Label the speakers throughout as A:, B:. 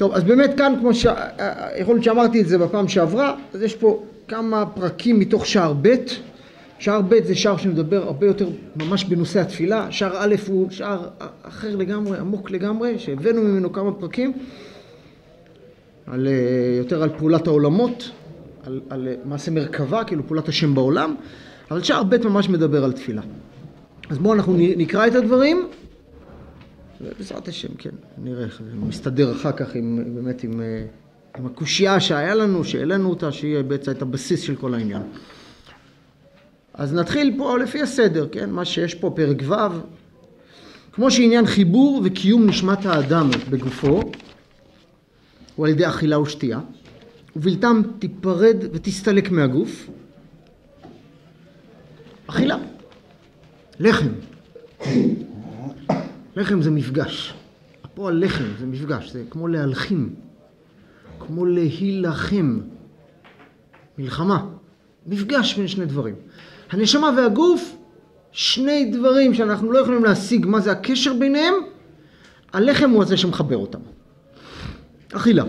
A: טוב, אז באמת כאן, כמו ש... יכול להיות שאמרתי את זה בפעם שעברה, אז יש פה כמה פרקים מתוך שער ב', שער ב' זה שער שמדבר הרבה יותר ממש בנושא התפילה, שער א' הוא שער אחר לגמרי, עמוק לגמרי, שהבאנו ממנו כמה פרקים, על, אה, יותר על פעולת העולמות, על, על מעשה מרכבה, כאילו פעולת השם בעולם, אבל שער ב' ממש מדבר על תפילה. אז בואו אנחנו נקרא את הדברים, ובעזרת השם, כן, נראה איך זה מסתדר אחר כך עם, באמת עם, אה, עם הקושייה שהיה לנו, שהעלינו אותה, שהיא בעצם את הבסיס של כל העניין. אז נתחיל פה לפי הסדר, כן, מה שיש פה, פרק ו', כמו שעניין חיבור וקיום נשמת האדם בגופו, הוא על ידי אכילה ושתייה, ובלתם תיפרד ותסתלק מהגוף, אכילה, לחם. לחם זה מפגש. הפועל לחם זה מפגש, זה כמו להלחים, כמו להילחם, מלחמה, מפגש בין שני דברים. הנשמה והגוף, שני דברים שאנחנו לא יכולים להשיג מה זה הקשר ביניהם, הלחם הוא הזה שמחבר אותם. אכילה.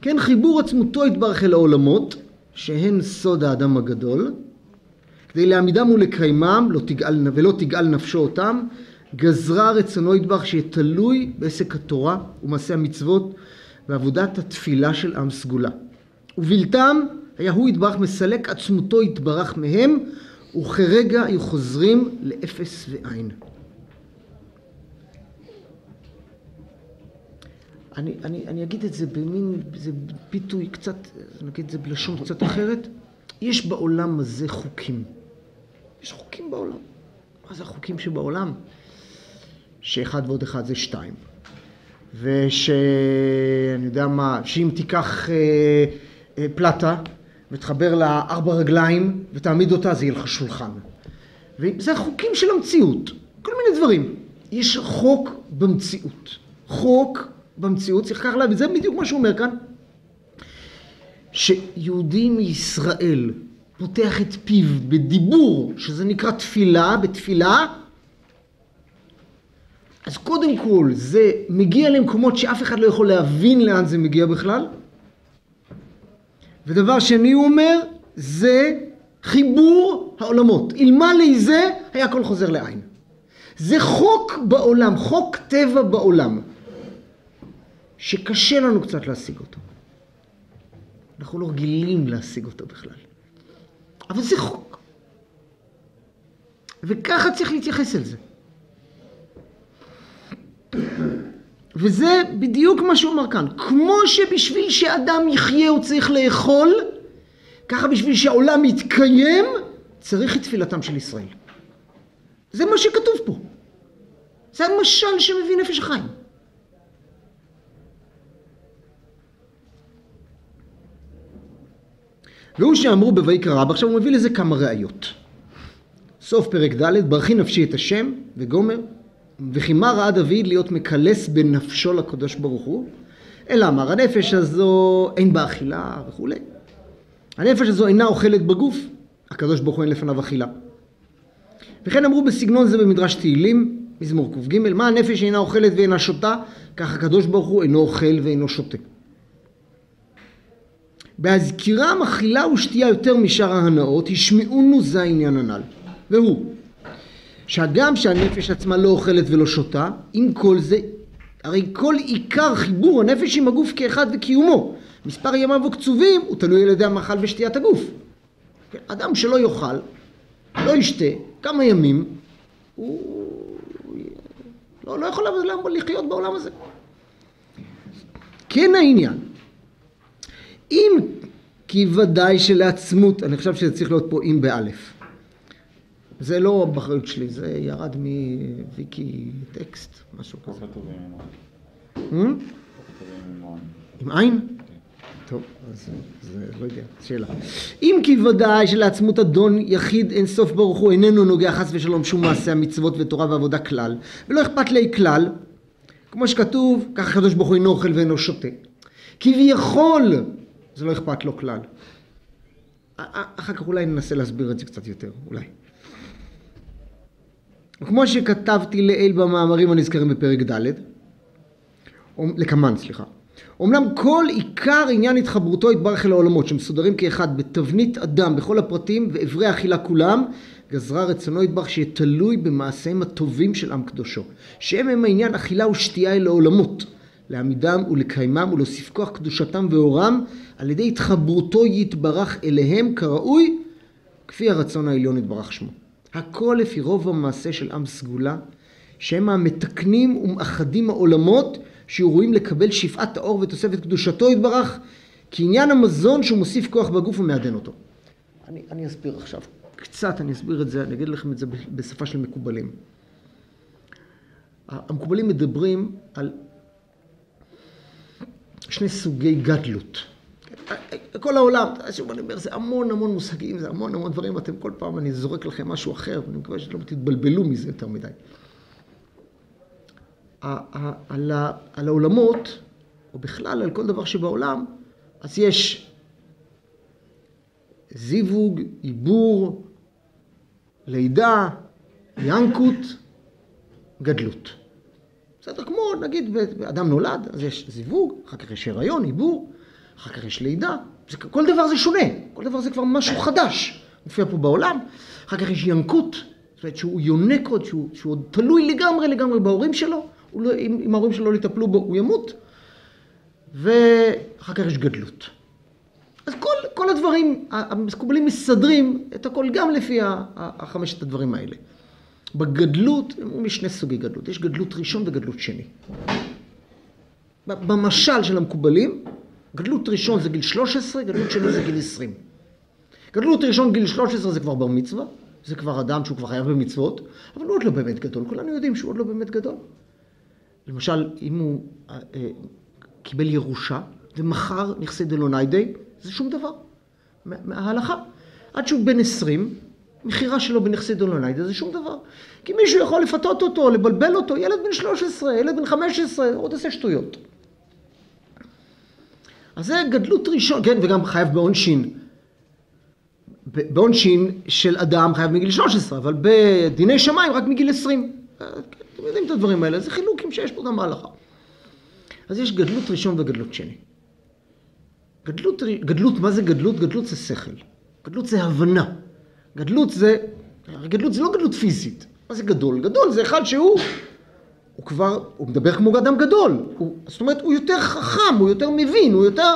A: כן, חיבור עצמותו יתברך אל העולמות, שהן סוד האדם הגדול, כדי להעמידם ולקיימם לא תגאל, ולא תגאל נפשו אותם, גזרה רצונו יתברך שיהיה תלוי בעסק התורה ומעשה המצוות ועבודת התפילה של עם סגולה. ובלתם היה הוא יתברך מסלק עצמותו יתברך מהם וכרגע היו חוזרים לאפס ועין. אני, אני, אני אגיד את זה במין, זה ביטוי קצת, נגיד את זה בלשון קצת אחרת. יש בעולם הזה חוקים. יש חוקים בעולם. מה זה החוקים שבעולם? שאחד ועוד אחד זה שתיים. ושאני יודע מה, שאם תיקח אה, אה, פלטה ותחבר לה ארבע רגליים ותעמיד אותה, זה יהיה לך שולחן. וזה החוקים של המציאות, כל מיני דברים. יש חוק במציאות. חוק במציאות, צריך ככה להבין, זה בדיוק מה שהוא אומר כאן. שיהודי מישראל פותח את פיו בדיבור, שזה נקרא תפילה, בתפילה, אז קודם כל זה מגיע למקומות שאף אחד לא יכול להבין לאן זה מגיע בכלל. ודבר שני הוא אומר, זה חיבור העולמות. אלמלא זה, היה הכל חוזר לעין. זה חוק בעולם, חוק טבע בעולם, שקשה לנו קצת להשיג אותו. אנחנו לא רגילים להשיג אותו בכלל. אבל זה חוק. וככה צריך להתייחס אל זה. וזה בדיוק מה שהוא אמר כאן. כמו שבשביל שאדם יחיה הוא צריך לאכול, ככה בשביל שהעולם יתקיים, צריך את תפילתם של ישראל. זה מה שכתוב פה. זה המשל שמביא נפש החיים. והוא שאמרו בויקרא רב, עכשיו הוא מביא לזה כמה ראיות. סוף פרק ד', ברכי נפשי את השם, וגומר, וכי מה ראה דוד להיות מקלס בנפשו לקדוש ברוך הוא? אלא אמר, הנפש הזו אין בה אכילה וכולי. הנפש הזו אינה אוכלת בגוף, הקדוש ברוך הוא אין לפניו אכילה. וכן אמרו בסגנון זה במדרש תהילים, מזמור ק"ג, מה הנפש אינה אוכלת ואינה שותה, כך הקדוש ברוך הוא אינו אוכל ואינו שותה. בהזכירם אכילה ושתייה יותר משאר ההנאות, השמעונו זה העניין הנ"ל. והוא, שהגם שהנפש עצמה לא אוכלת ולא שותה, עם כל זה, הרי כל עיקר חיבור הנפש עם הגוף כאחד וקיומו. מספר ימיו הקצובים הוא תלוי על ידי המאכל ושתיית הגוף. אדם שלא יאכל, לא ישתה, כמה ימים, הוא לא, לא יכול לחיות בעולם הזה. כן העניין, אם כי ודאי שלעצמות, אני חושב שזה צריך להיות פה אם באלף. זה לא באחריות שלי, זה ירד מוויקי טקסט, משהו כזה. Hmm? עם עין? טוב, אז זה לא יודע, שאלה. אם כי ודאי שלעצמות אדון יחיד אין סוף ברוך הוא איננו נוגע חס ושלום שום מעשה המצוות ותורה ועבודה כלל, ולא אכפת לי כלל, כמו שכתוב, כך הקדוש ברוך הוא אינו אוכל ואינו שותה. כביכול זה לא אכפת לו כלל. אחר כך אולי ננסה להסביר את זה קצת יותר, אולי. וכמו שכתבתי לעיל במאמרים הנזכרים בפרק ד', לקמן, סליחה. אמנם כל עיקר עניין התחברותו יתברך אל העולמות שמסודרים כאחד בתבנית אדם בכל הפרטים ואיברי האכילה כולם גזרה רצונו יתברך שיהיה תלוי במעשיהם הטובים של עם קדושו שהם הם העניין אכילה ושתייה אל העולמות להעמידם ולקיימם ולהוסיף כוח קדושתם ואורם על ידי התחברותו יתברך אליהם כראוי כפי הרצון העליון יתברך שמו. הכל לפי רוב המעשה של עם סגולה שהם המתקנים ומאחדים העולמות שיהיו ראויים לקבל שפעת האור ותוספת קדושתו יתברך כעניין המזון שהוא מוסיף כוח בגוף ומעדן אותו. אני, אני אסביר עכשיו, קצת אני אסביר את זה, אני אגיד לכם את זה בשפה של מקובלים. המקובלים מדברים על שני סוגי גדלות. כל העולם, שוב אני אומר, זה המון המון מושגים, זה המון המון דברים, אתם כל פעם, אני זורק לכם משהו אחר, ואני מקווה שלא תתבלבלו מזה יותר מדי. על, העולמות, או בכלל על כל דבר שבעולם, אז יש זיווג, עיבור, לידה, ינקות, גדלות. בסדר, כמו נגיד אדם נולד, אז יש זיווג, אחר כך יש הריון, עיבור, אחר כך יש לידה. זה, כל דבר זה שונה, כל דבר זה כבר משהו חדש. מופיע פה בעולם. אחר כך יש ינקות, זאת אומרת שהוא יונק עוד, שהוא, שהוא עוד תלוי לגמרי לגמרי בהורים שלו. לא, אם, אם ההורים שלו לא יטפלו בו, הוא ימות. ואחר כך יש גדלות. אז כל, כל הדברים, המקובלים מסדרים את הכל גם לפי החמשת הדברים האלה. בגדלות, הם אומרים שני סוגי גדלות, יש גדלות ראשון וגדלות שני. במשל של המקובלים, גדלות ראשון זה גיל 13, גדלות שני זה גיל 20. גדלות ראשון גיל 13 זה כבר בר מצווה, זה כבר אדם שהוא כבר חייב במצוות, אבל הוא עוד לא באמת גדול, כולנו יודעים שהוא עוד לא באמת גדול. למשל, אם הוא אה, אה, קיבל ירושה ומכר נכסי דלוניידי, זה שום דבר מההלכה. עד שהוא בן 20, מכירה שלו בנכסי דולוניידה זה שום דבר. כי מישהו יכול לפתות אותו, לבלבל אותו, ילד בן 13, ילד בן 15, עוד עושה שטויות. אז זה גדלות ראשון, כן, וגם חייב בעונשין. בעונשין של אדם חייב מגיל 13, אבל בדיני שמיים רק מגיל 20. אתם יודעים את הדברים האלה, זה חילוקים שיש פה גם בהלכה. אז יש גדלות ראשון וגדלות שני. גדלות, גדלות, מה זה גדלות? גדלות זה שכל. גדלות זה הבנה. גדלות זה, גדלות זה לא גדלות פיזית. מה זה גדול? גדול זה אחד שהוא, הוא כבר, הוא מדבר כמו אדם גדול. הוא, זאת אומרת, הוא יותר חכם, הוא יותר מבין, הוא יותר,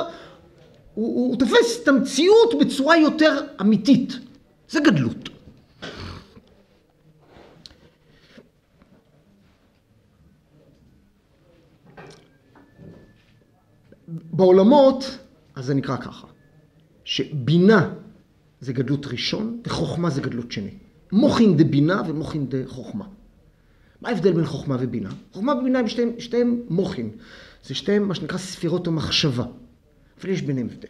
A: הוא, הוא, הוא תופס את המציאות בצורה יותר אמיתית. זה גדלות. בעולמות, אז זה נקרא ככה, שבינה זה גדלות ראשון, וחוכמה זה גדלות שני. מוחין דבינה ומוחין דחוכמה. מה ההבדל בין חוכמה ובינה? חוכמה ובינה הם שתיהם, שתיהם מוחין. זה שתיהם מה שנקרא ספירות המחשבה. אבל יש ביניהם הבדל.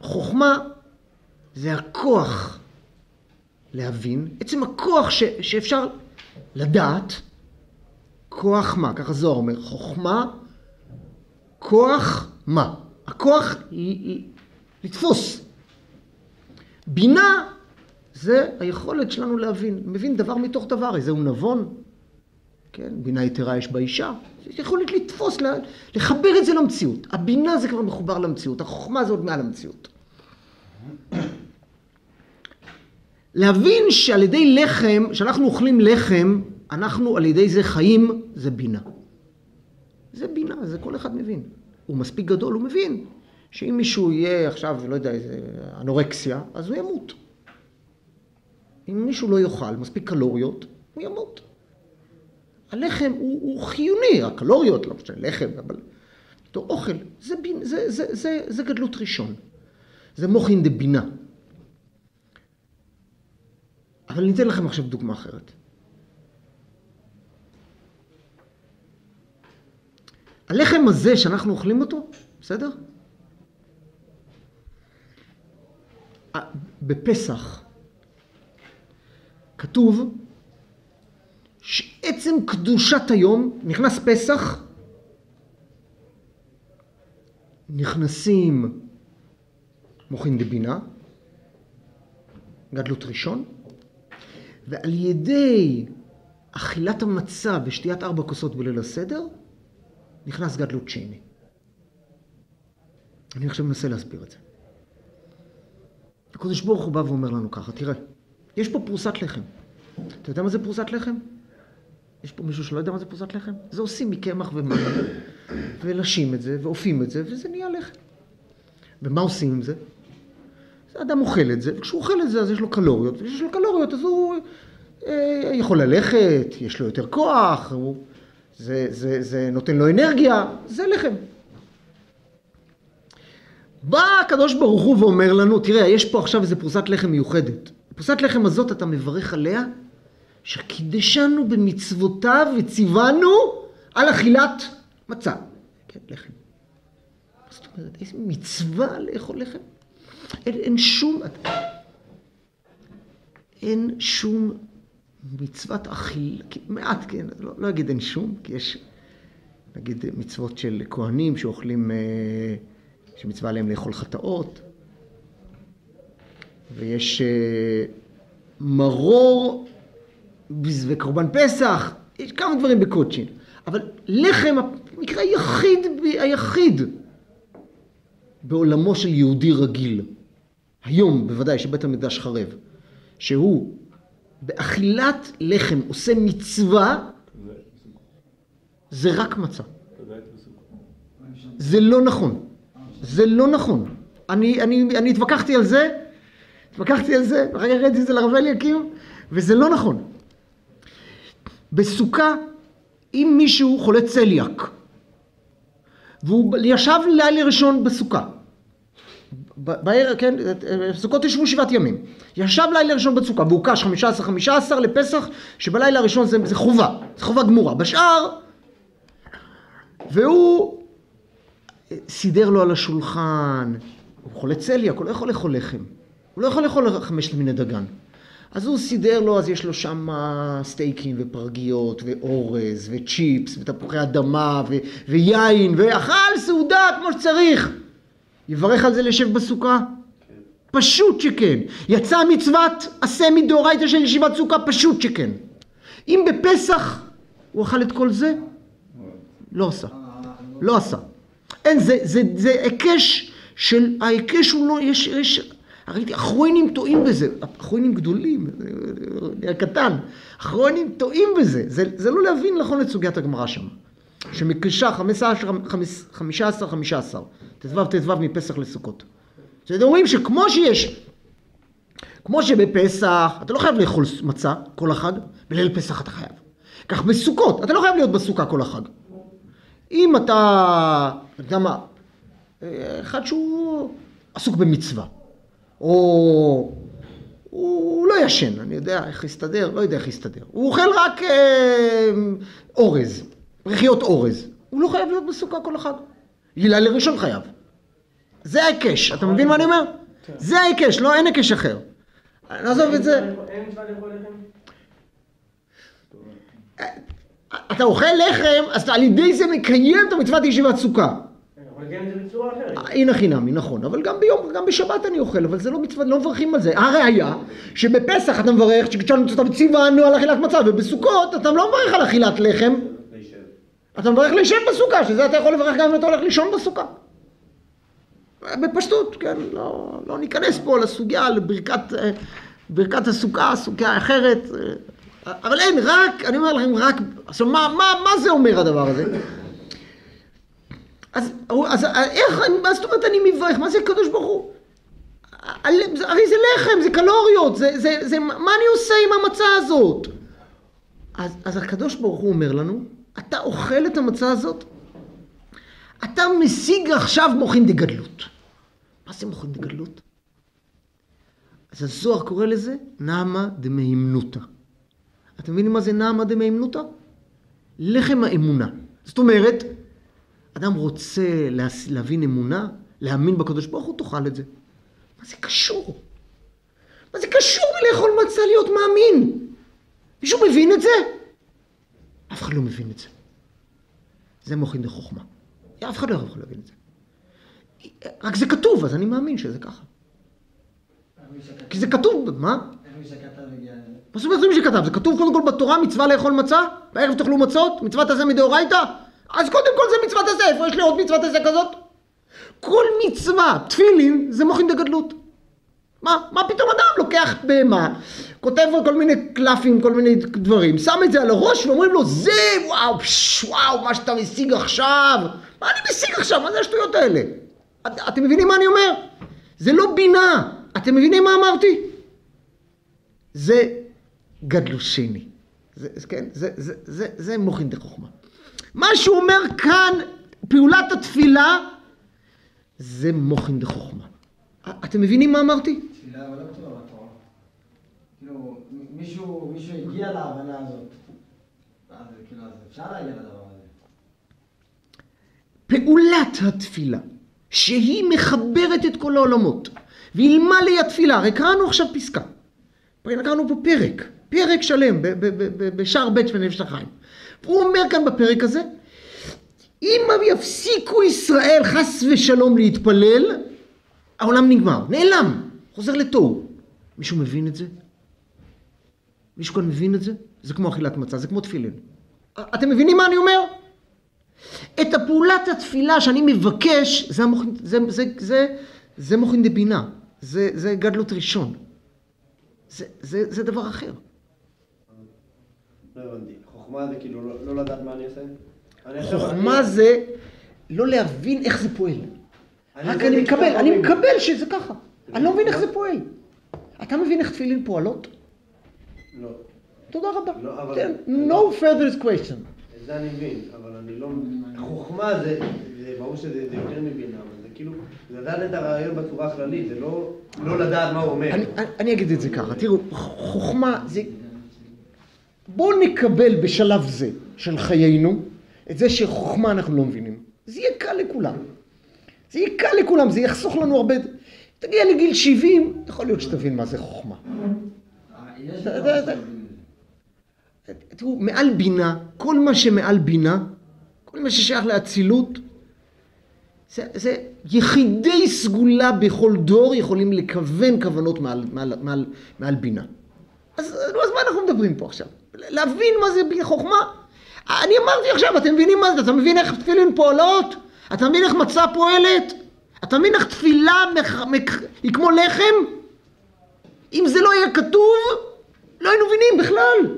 A: חוכמה זה הכוח להבין, עצם הכוח ש, שאפשר לדעת, כוח מה? ככה זוהר אומר, חוכמה, כוח מה? הכוח לתפוס, בינה זה היכולת שלנו להבין. מבין דבר מתוך דבר, איזה הוא נבון, כן? בינה יתרה יש באישה. יש יכולת לתפוס, לחבר את זה למציאות. הבינה זה כבר מחובר למציאות, החוכמה זה עוד מעל המציאות. להבין שעל ידי לחם, כשאנחנו אוכלים לחם, אנחנו על ידי זה חיים, זה בינה. זה בינה, זה כל אחד מבין. הוא מספיק גדול, הוא מבין. שאם מישהו יהיה עכשיו, לא יודע, איזה אנורקסיה, אז הוא ימות. אם מישהו לא יאכל מספיק קלוריות, הוא ימות. הלחם הוא, הוא חיוני, הקלוריות, לא משנה, לחם, אבל אותו אוכל, זה, בין, זה, זה, זה, זה גדלות ראשון. זה מוחין דבינה. אבל אני אתן לכם עכשיו דוגמה אחרת. הלחם הזה שאנחנו אוכלים אותו, בסדר? בפסח כתוב שעצם קדושת היום, נכנס פסח, נכנסים מוחין דבינה, גדלות ראשון, ועל ידי אכילת המצה ושתיית ארבע כוסות בליל הסדר, נכנס גדלות שני. אני עכשיו מנסה להסביר את זה. הקדוש ברוך הוא בא ואומר לנו ככה, תראה, יש פה פרוסת לחם. אתה יודע מה זה פרוסת לחם? יש פה מישהו שלא יודע מה זה פרוסת לחם? זה עושים מקמח ומים, ולשים את זה, ואופים את זה, וזה נהיה לחם. ומה עושים עם זה? אדם אוכל את זה, וכשהוא אוכל את זה אז יש לו קלוריות, וכשיש לו קלוריות אז הוא אה, יכול ללכת, יש לו יותר כוח, הוא, זה, זה, זה נותן לו אנרגיה, זה לחם. בא הקדוש ברוך הוא ואומר לנו, תראה, יש פה עכשיו איזה פרוסת לחם מיוחדת. פרוסת לחם הזאת אתה מברך עליה, שקידשנו במצוותיו וציוונו על אכילת מצה. כן, לחם. זאת אומרת? איזה מצווה לאכול לחם? אין, אין שום... אין שום מצוות אכיל, מעט, כן, לא, לא אגיד אין שום, כי יש, נגיד, מצוות של כהנים שאוכלים, אה, שמצווה עליהם לאכול חטאות, ויש אה, מרור וקורבן פסח, יש כמה דברים בקודשין, אבל לחם, המקרה היחיד, היחיד בעולמו של יהודי רגיל, היום בוודאי שבית המקדש חרב, שהוא באכילת לחם עושה מצווה, זה רק מצה. זה לא נכון. זה לא נכון. אני, אני, אני התווכחתי על זה, התווכחתי על זה, אחר כך ראיתי את זה לרב אליקים, וזה לא נכון. בסוכה, אם מישהו חולה צליאק, והוא ישב לילה ראשון בסוכה, בערב, כן, סוכות ישבו שבעת ימים. ישב לילה ראשון בסוכה, והוקש חמישה עשר חמישה עשר לפסח, שבלילה הראשון זה, זה חובה, זה חובה גמורה. בשאר, והוא סידר לו על השולחן, הוא חולה צליאק, הוא לא יכול לאכול לחם. הוא לא יכול לאכול חמש מיני דגן. אז הוא סידר לו, אז יש לו שם סטייקים ופרגיות ואורז וצ'יפס ותפוחי אדמה ו- ויין ואכל סעודה כמו שצריך. יברך על זה לשב בסוכה? כן. פשוט שכן. יצא מצוות עשה מדאורייתא של ישיבת סוכה? פשוט שכן. אם בפסח הוא אכל את כל זה? לא עשה. לא עשה. אין, זה, זה, זה היקש של, ההיקש הוא לא, יש, יש, ראיתי, אחרונים טועים בזה, אחרונים גדולים, קטן, אחרונים טועים בזה, זה, זה לא להבין נכון את סוגיית הגמרא שם, שמקשה חמישה עשר, חמישה עשר, ט"ו ט"ו מפסח לסוכות. זאת אומרים שכמו שיש, כמו שבפסח אתה לא חייב לאכול מצה כל החג, בליל פסח אתה חייב. כך בסוכות, אתה לא חייב להיות בסוכה כל החג. אם אתה, אתה יודע מה, אחד שהוא עסוק במצווה, או הוא לא ישן, אני יודע איך יסתדר, לא יודע איך יסתדר. הוא אוכל רק אה, אורז, פרחיות אורז. הוא לא חייב להיות בסוכה כל החג. גילה לראשון חייב. זה ההיקש, אתה מבין מה אני אומר? כן. זה ההיקש, לא אין היקש אחר. נעזוב את זה. אתה אוכל לחם, אז על ידי זה מקיים את המצוות ישיבת סוכה. הנה חינמי, נכון, אבל גם ביום, גם בשבת אני אוכל, אבל זה לא מצווה, לא מברכים על זה. הראיה, שבפסח אתה מברך, שכשאנו ציוונו על אכילת מצה, ובסוכות אתה לא מברך על אכילת לחם. אתה מברך לישב בסוכה, שזה אתה יכול לברך גם אם אתה הולך לישון בסוכה. בפשטות, כן, לא, לא ניכנס פה לסוגיה, לברכת ברכת הסוכה, סוגיה אחרת, אבל אין, רק, אני אומר לכם, רק, עכשיו מה, מה, מה זה אומר הדבר הזה? אז, אז איך, מה זאת אומרת אני מברך? מה זה קדוש ברוך הוא? הרי זה לחם, זה קלוריות, זה, זה, זה, מה אני עושה עם המצה הזאת? אז, אז הקדוש ברוך הוא אומר לנו, אתה אוכל את המצה הזאת, אתה משיג עכשיו מוחין דגדלות. מה זה מוחין דגדלות? אז הזוהר קורא לזה נעמה דמהימנותא. אתם מבינים מה זה נעמה דמהימנותא? לחם האמונה. זאת אומרת, אדם רוצה להבין אמונה, להאמין בקדוש ברוך הוא, תאכל את זה. מה זה קשור? מה זה קשור מלאכול מצה להיות מאמין? מישהו מבין את זה? אף אחד לא מבין את זה. זה מוחין דחוכמה. אף אחד לא יכול להבין את זה. רק זה כתוב, אז אני מאמין שזה ככה. כי זה כתוב, מה? מה זאת אומרת מי שכתב? זה כתוב קודם כל בתורה, מצווה לאכול מצה, בערב תאכלו מצות, מצוות הזה מדאורייתא, אז קודם כל זה מצוות הזה, איפה יש לי עוד מצוות הזה כזאת? כל מצווה, תפילין, זה מוחין דגדלות. מה, מה פתאום אדם לוקח בהמה, כותב כל מיני קלפים, כל מיני דברים, שם את זה על הראש ואומרים לו, זה, וואו, פש, וואו, מה שאתה משיג עכשיו. מה אני משיג עכשיו? מה זה השטויות האלה? את, אתם מבינים מה אני אומר? זה לא בינה. אתם מבינים מה אמרתי? זה גדלוסיני. זה, כן, זה, זה, זה, זה מוחין דחוכמה. מה שהוא אומר כאן, פעולת התפילה, זה מוחין דחוכמה. אתם מבינים מה אמרתי?
B: תפילה, אבל לא כתוב בתורה. כאילו, מישהו מישהו הגיע להבנה הזאת. אז כאילו, אז אפשר להגיע לדבר הזה.
A: פעולת התפילה, שהיא מחברת את כל העולמות, ואילמה לי התפילה, הרי קראנו עכשיו פסקה, קראנו פה פרק, פרק שלם בשער ב' של נפש החיים. והוא אומר כאן בפרק הזה, אם יפסיקו ישראל חס ושלום להתפלל, העולם נגמר, נעלם, חוזר לתוהו. מישהו מבין את זה? מישהו כאן מבין את זה? זה כמו אכילת מצה, זה כמו תפילין. אתם מבינים מה אני אומר? את הפעולת התפילה שאני מבקש, זה, המוחין, זה, זה, זה, זה מוחין דבינה, זה, זה גדלות ראשון. זה, זה, זה דבר אחר.
C: לא הבנתי. חוכמה זה כאילו לא- לא לדעת מה אני עושה?
A: חוכמה זה לא להבין איך זה פועל. רק
C: זה
A: אני מקבל, אני. מקבל שזה ככה. אני לא מבין איך זה פועל. אתה מבין איך תפילין פועלות?
C: לא.
A: תודה רבה.
C: לא,
A: כן, no further question.
C: זה אני מבין, אבל אני לא... חוכמה זה, זה ברור שזה זה יותר מבינה, אבל זה כאילו, לדעת את הרעיון בצורה הכללית, זה לא לא לדעת מה הוא אומר.
A: אני, אני, אני אגיד את זה ככה, תראו, חוכמה זה... בואו נקבל בשלב זה של חיינו את זה שחוכמה אנחנו לא מבינים. זה יהיה קל לכולם. זה יהיה קל לכולם, זה יחסוך לנו הרבה... תגיע לגיל 70, יכול להיות שתבין מה זה חוכמה. תראו, מעל בינה, כל מה שמעל בינה, כל מה ששייך לאצילות, זה, זה יחידי סגולה בכל דור יכולים לכוון כוונות מעל, מעל, מעל, מעל בינה. אז, אז מה אנחנו מדברים פה עכשיו? להבין מה זה חוכמה? אני אמרתי עכשיו, אתם מבינים מה זה? אתה מבין איך תפילין פועלות? אתה מבין איך מצה פועלת? אתה מבין איך תפילה מח, מח, היא כמו לחם? אם זה לא היה כתוב, לא היינו מבינים בכלל.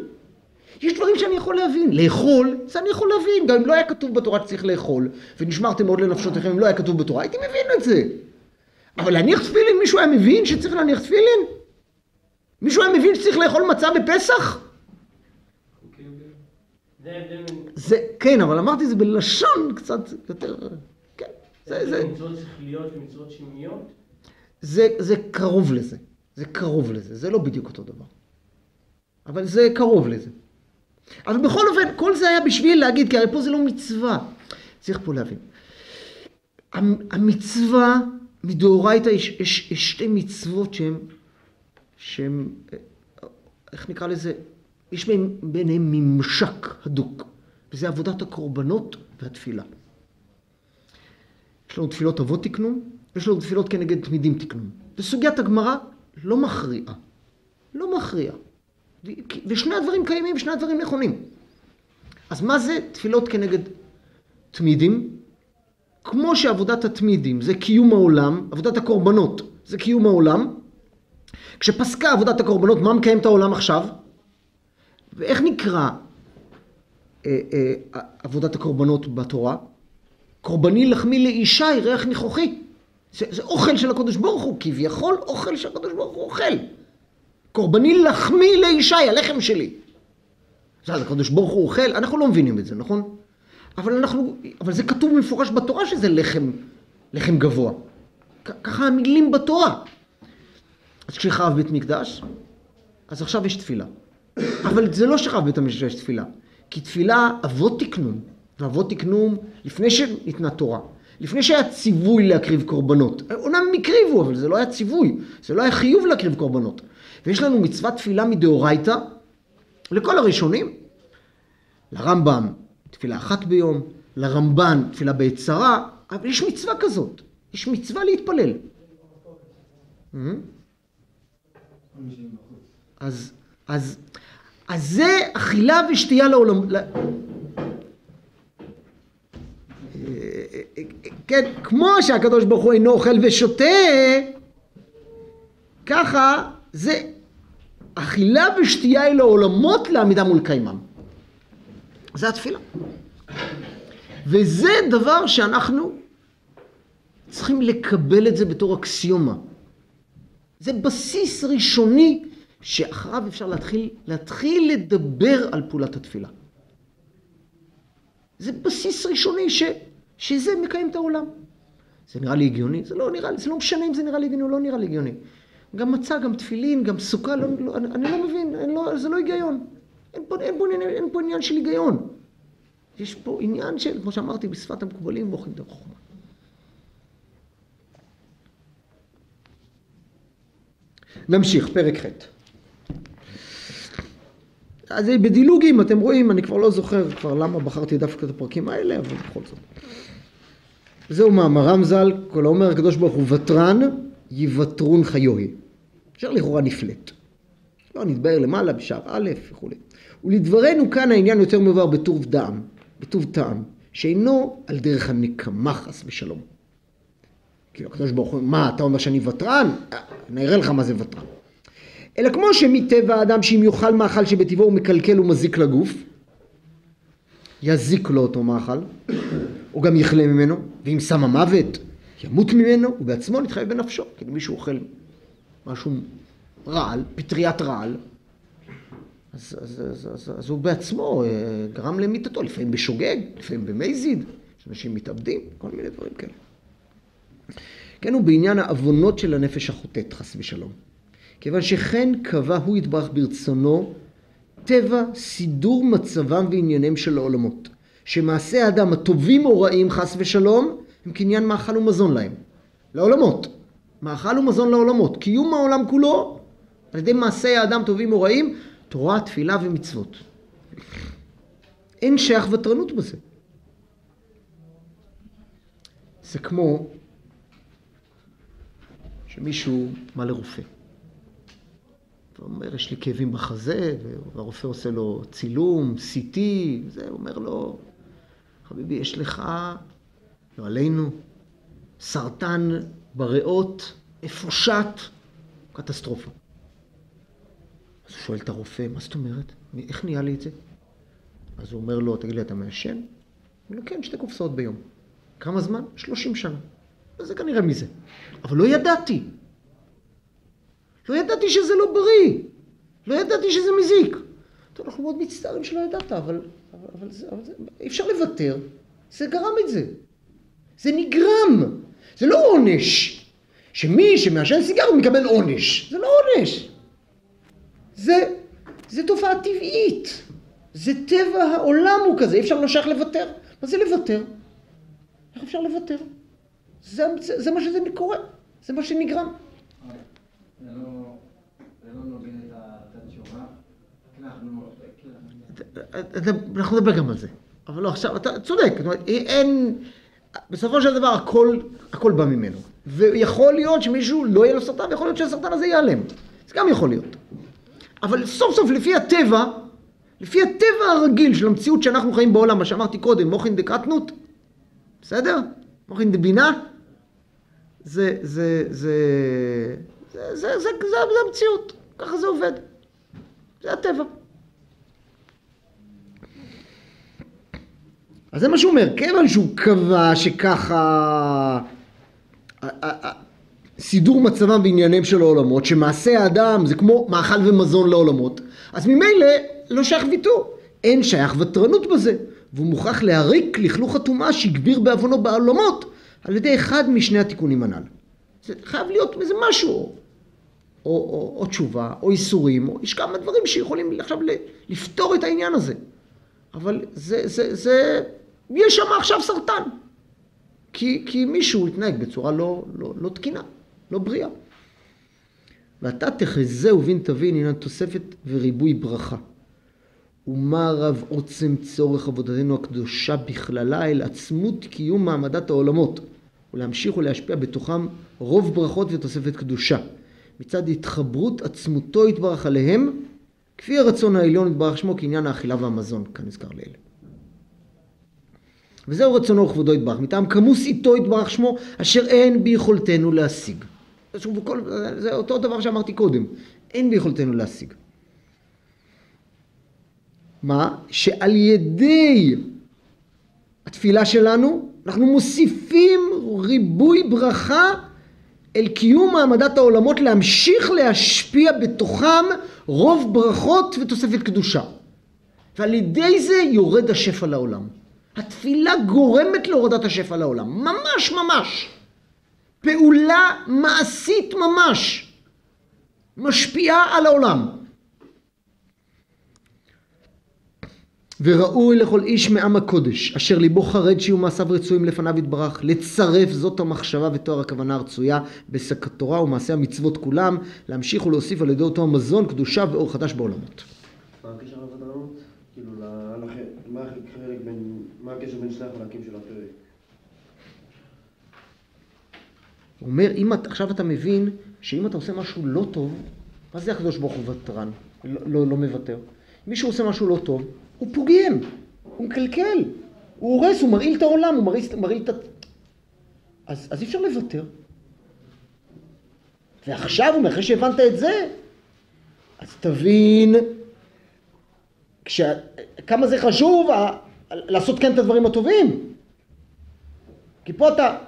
A: יש דברים שאני יכול להבין. לאכול, זה אני יכול להבין. גם אם לא היה כתוב בתורה שצריך לאכול, ונשמרתם מאוד לנפשותיכם אם לא היה כתוב בתורה, הייתי מבין את זה. אבל להניח תפילין, מישהו היה מבין שצריך להניח תפילין? מישהו היה מבין שצריך לאכול מצה בפסח?
D: זה ההבדל בין
A: זה, כן, אבל אמרתי זה בלשון קצת יותר... כן, זה, זה,
D: מצוות שכליות ומצוות שמיות.
A: זה, זה קרוב לזה. זה קרוב לזה. זה לא בדיוק אותו דבר. אבל זה קרוב לזה. אבל בכל אופן, כל זה היה בשביל להגיד, כי הרי פה זה לא מצווה. צריך פה להבין. המ- המצווה, מדאורייתא יש, יש, יש שתי מצוות שהן, שהן, אה, איך נקרא לזה? יש ביניהם, ביניהם ממשק הדוק, וזה עבודת הקורבנות והתפילה. יש לנו תפילות אבות תקנו, ויש לנו תפילות כנגד תמידים תקנו. וסוגיית הגמרא לא מכריעה. לא מכריעה. ושני הדברים קיימים, ושני הדברים נכונים. אז מה זה תפילות כנגד תמידים? כמו שעבודת התמידים זה קיום העולם, עבודת הקורבנות זה קיום העולם, כשפסקה עבודת הקורבנות, מה מקיים את העולם עכשיו? ואיך נקרא אה, אה, עבודת הקורבנות בתורה? קורבני לחמי לאישה ירח ניחוחי. זה, זה אוכל של הקדוש ברוך הוא, כביכול אוכל שהקדוש ברוך הוא אוכל. קורבני לחמי לאישה, היא הלחם שלי. אז הקדוש ברוך הוא אוכל, אנחנו לא מבינים את זה, נכון? אבל אנחנו, אבל זה כתוב במפורש בתורה שזה לחם, לחם גבוה. ככה המילים בתורה. אז כשחרב בית מקדש, אז עכשיו יש תפילה. אבל זה לא שחרב בית יש תפילה. כי תפילה אבות תקנון, ואבות תקנון לפני שניתנה תורה. לפני שהיה ציווי להקריב קורבנות. אומנם הם הקריבו, אבל זה לא היה ציווי. זה לא היה חיוב להקריב קורבנות. ויש לנו מצוות תפילה מדאורייתא, לכל הראשונים. לרמב"ם, תפילה אחת ביום, לרמב"ן, תפילה בעת צרה, אבל יש מצווה כזאת. יש מצווה להתפלל. אז, אז, אז זה אכילה ושתייה לעולם. כן, כמו שהקדוש ברוך הוא אינו אוכל ושותה, ככה זה אכילה ושתייה אל העולמות לעמידה מול קיימם. זה התפילה. וזה דבר שאנחנו צריכים לקבל את זה בתור אקסיומה. זה בסיס ראשוני שאחריו אפשר להתחיל, להתחיל לדבר על פעולת התפילה. זה בסיס ראשוני ש, שזה מקיים את העולם. זה נראה לי הגיוני? זה לא נראה זה לא משנה אם זה נראה לי הגיוני או לא נראה לי הגיוני. גם מצה, גם תפילין, גם סוכה, לא, לא, אני, אני לא מבין, לא, זה לא היגיון. אין פה, אין, פה, אין, אין פה עניין של היגיון. יש פה עניין של, כמו שאמרתי, בשפת המקובלים, מוחין דרך חוכמה. נמשיך, פרק ח'. אז בדילוגים, אתם רואים, אני כבר לא זוכר כבר למה בחרתי דווקא את הפרקים האלה, אבל בכל זאת. זהו מאמרם ז"ל, כל האומר הקדוש ברוך הוא ותרן, יוותרון חיוהי. אשר לכאורה נפלט. לא נתבהר למעלה בשער א' וכולי. ולדברנו כאן העניין יותר מבואר בטוב דעם, בטוב טעם, שאינו על דרך הנקמה חס ושלום. כאילו הקדוש ברוך הוא, מה אתה אומר שאני ותרן? אה, אני אראה לך מה זה ותרן. אלא כמו שמטבע האדם שאם יאכל מאכל שבטבעו הוא מקלקל ומזיק לגוף, יזיק לו אותו מאכל, הוא גם יכלה ממנו, ואם שם המוות, ימות ממנו, הוא בעצמו נתחייב בנפשו. כאילו מישהו אוכל משהו רעל, פטריית רעל, אז, אז, אז, אז, אז הוא בעצמו אה, גרם למיתתו, לפעמים בשוגג, לפעמים במזיד, יש אנשים מתאבדים, כל מיני דברים כאלה. כן, הוא בעניין העוונות של הנפש החוטאת, חס ושלום. כיוון שכן קבע הוא יתברך ברצונו טבע סידור מצבם וענייניהם של העולמות. שמעשי האדם הטובים או רעים, חס ושלום, הם קניין מאכל ומזון להם. לעולמות. מאכל ומזון לעולמות. קיום העולם כולו, על ידי מעשי האדם טובים או רעים, תורה, תפילה ומצוות. אין שייך ותרנות בזה. זה כמו שמישהו בא לרופא. ואומר, יש לי כאבים בחזה, והרופא עושה לו צילום, CT, זה, אומר לו, חביבי, יש לך, לא עלינו, סרטן בריאות, מפושט, קטסטרופה. אז הוא שואל את הרופא, מה זאת אומרת? איך נהיה לי את זה? אז הוא אומר לו, תגיד לי, אתה מעשן? הוא אומר, כן, שתי קופסאות ביום. כמה זמן? 30 שנה. אז זה כנראה מזה. אבל לא ידעתי. לא ידעתי שזה לא בריא. לא ידעתי שזה מזיק. טוב, אנחנו מאוד מצטערים שלא ידעת, אבל, אבל, אבל, זה, אבל זה, אי אפשר לוותר. זה גרם את זה. זה נגרם. זה לא עונש. שמי שמעשן סיגר מקבל עונש. זה לא עונש. זה, זה תופעה טבעית. זה טבע העולם הוא כזה, אי אפשר לא לוותר. מה זה לוותר? איך אפשר לוותר? זה, זה, זה מה שזה קורה, זה מה שנגרם.
B: זה לא, זה לא נוגד את התשובה. אנחנו...
A: נדבר גם על זה. אבל לא עכשיו, אתה צודק, זאת אומרת, אין, בסופו של דבר הכל, הכל בא ממנו. ויכול להיות שמישהו לא יהיה לו סרטן, ויכול להיות שהסרטן הזה ייעלם. זה גם יכול להיות. אבל סוף סוף לפי הטבע, לפי הטבע הרגיל של המציאות שאנחנו חיים בעולם, מה שאמרתי קודם, מוחין דקטנות, בסדר? מוחין דבינה, זה, זה, זה, זה, זה, זה, זה, זה, זה המציאות, ככה זה עובד. זה הטבע. אז זה מה שהוא אומר, כיוון שהוא קבע שככה סידור מצבם בענייניהם של העולמות, שמעשה האדם זה כמו מאכל ומזון לעולמות, אז ממילא לא שייך ויתור, אין שייך ותרנות בזה, והוא מוכרח להריק לכלוך הטומאה שהגביר בעוונו בעולמות על ידי אחד משני התיקונים הנ"ל. זה חייב להיות איזה משהו, או, או, או תשובה, או איסורים, או יש כמה דברים שיכולים עכשיו לפתור את העניין הזה. אבל זה, זה, זה, יש שם עכשיו סרטן. כי, כי מישהו התנהג בצורה לא, לא, לא תקינה, לא בריאה. ואתה תחזה ובין תבין הנה תוספת וריבוי ברכה. ומה רב עוצם צורך עבודתנו הקדושה בכללה אל עצמות קיום מעמדת העולמות, ולהמשיך ולהשפיע בתוכם רוב ברכות ותוספת קדושה, מצד התחברות עצמותו יתברך עליהם, כפי הרצון העליון יתברך שמו כעניין האכילה והמזון, כאן נזכר לאלה. וזהו רצונו וכבודו יתברך, מטעם כמוס איתו יתברך שמו, אשר אין ביכולתנו להשיג. שוב, כל, זה אותו דבר שאמרתי קודם, אין ביכולתנו להשיג. מה? שעל ידי התפילה שלנו, אנחנו מוסיפים ריבוי ברכה אל קיום מעמדת העולמות להמשיך להשפיע בתוכם רוב ברכות ותוספת קדושה. ועל ידי זה יורד השפע לעולם. התפילה גורמת להורדת השפע לעולם. ממש ממש. פעולה מעשית ממש. משפיעה על העולם. וראוי לכל איש מעם הקודש, אשר ליבו חרד שיהיו מעשיו רצויים לפניו יתברך, לצרף זאת המחשבה ותואר הכוונה הרצויה בשק התורה ומעשי המצוות כולם, להמשיך ולהוסיף על ידי אותו המזון, קדושה ואור חדש בעולמות.
C: מה הקשר לוודאות? כאילו, מה הקשר בין שני החלקים של הפרק?
A: הוא אומר, אם את, עכשיו אתה מבין שאם אתה עושה משהו לא טוב, מה זה הקדוש ברוך הוא ותרן? לא, לא, לא מוותר. מישהו עושה משהו לא טוב, הוא פוגם, הוא מקלקל, הוא הורס, הוא מרעיל את העולם, הוא מרעיל, את ה... אז, אז אי אפשר לוותר. ועכשיו, אחרי שהבנת את זה, אז תבין כש... כמה זה חשוב ה... לעשות כן את הדברים הטובים. כי פה אתה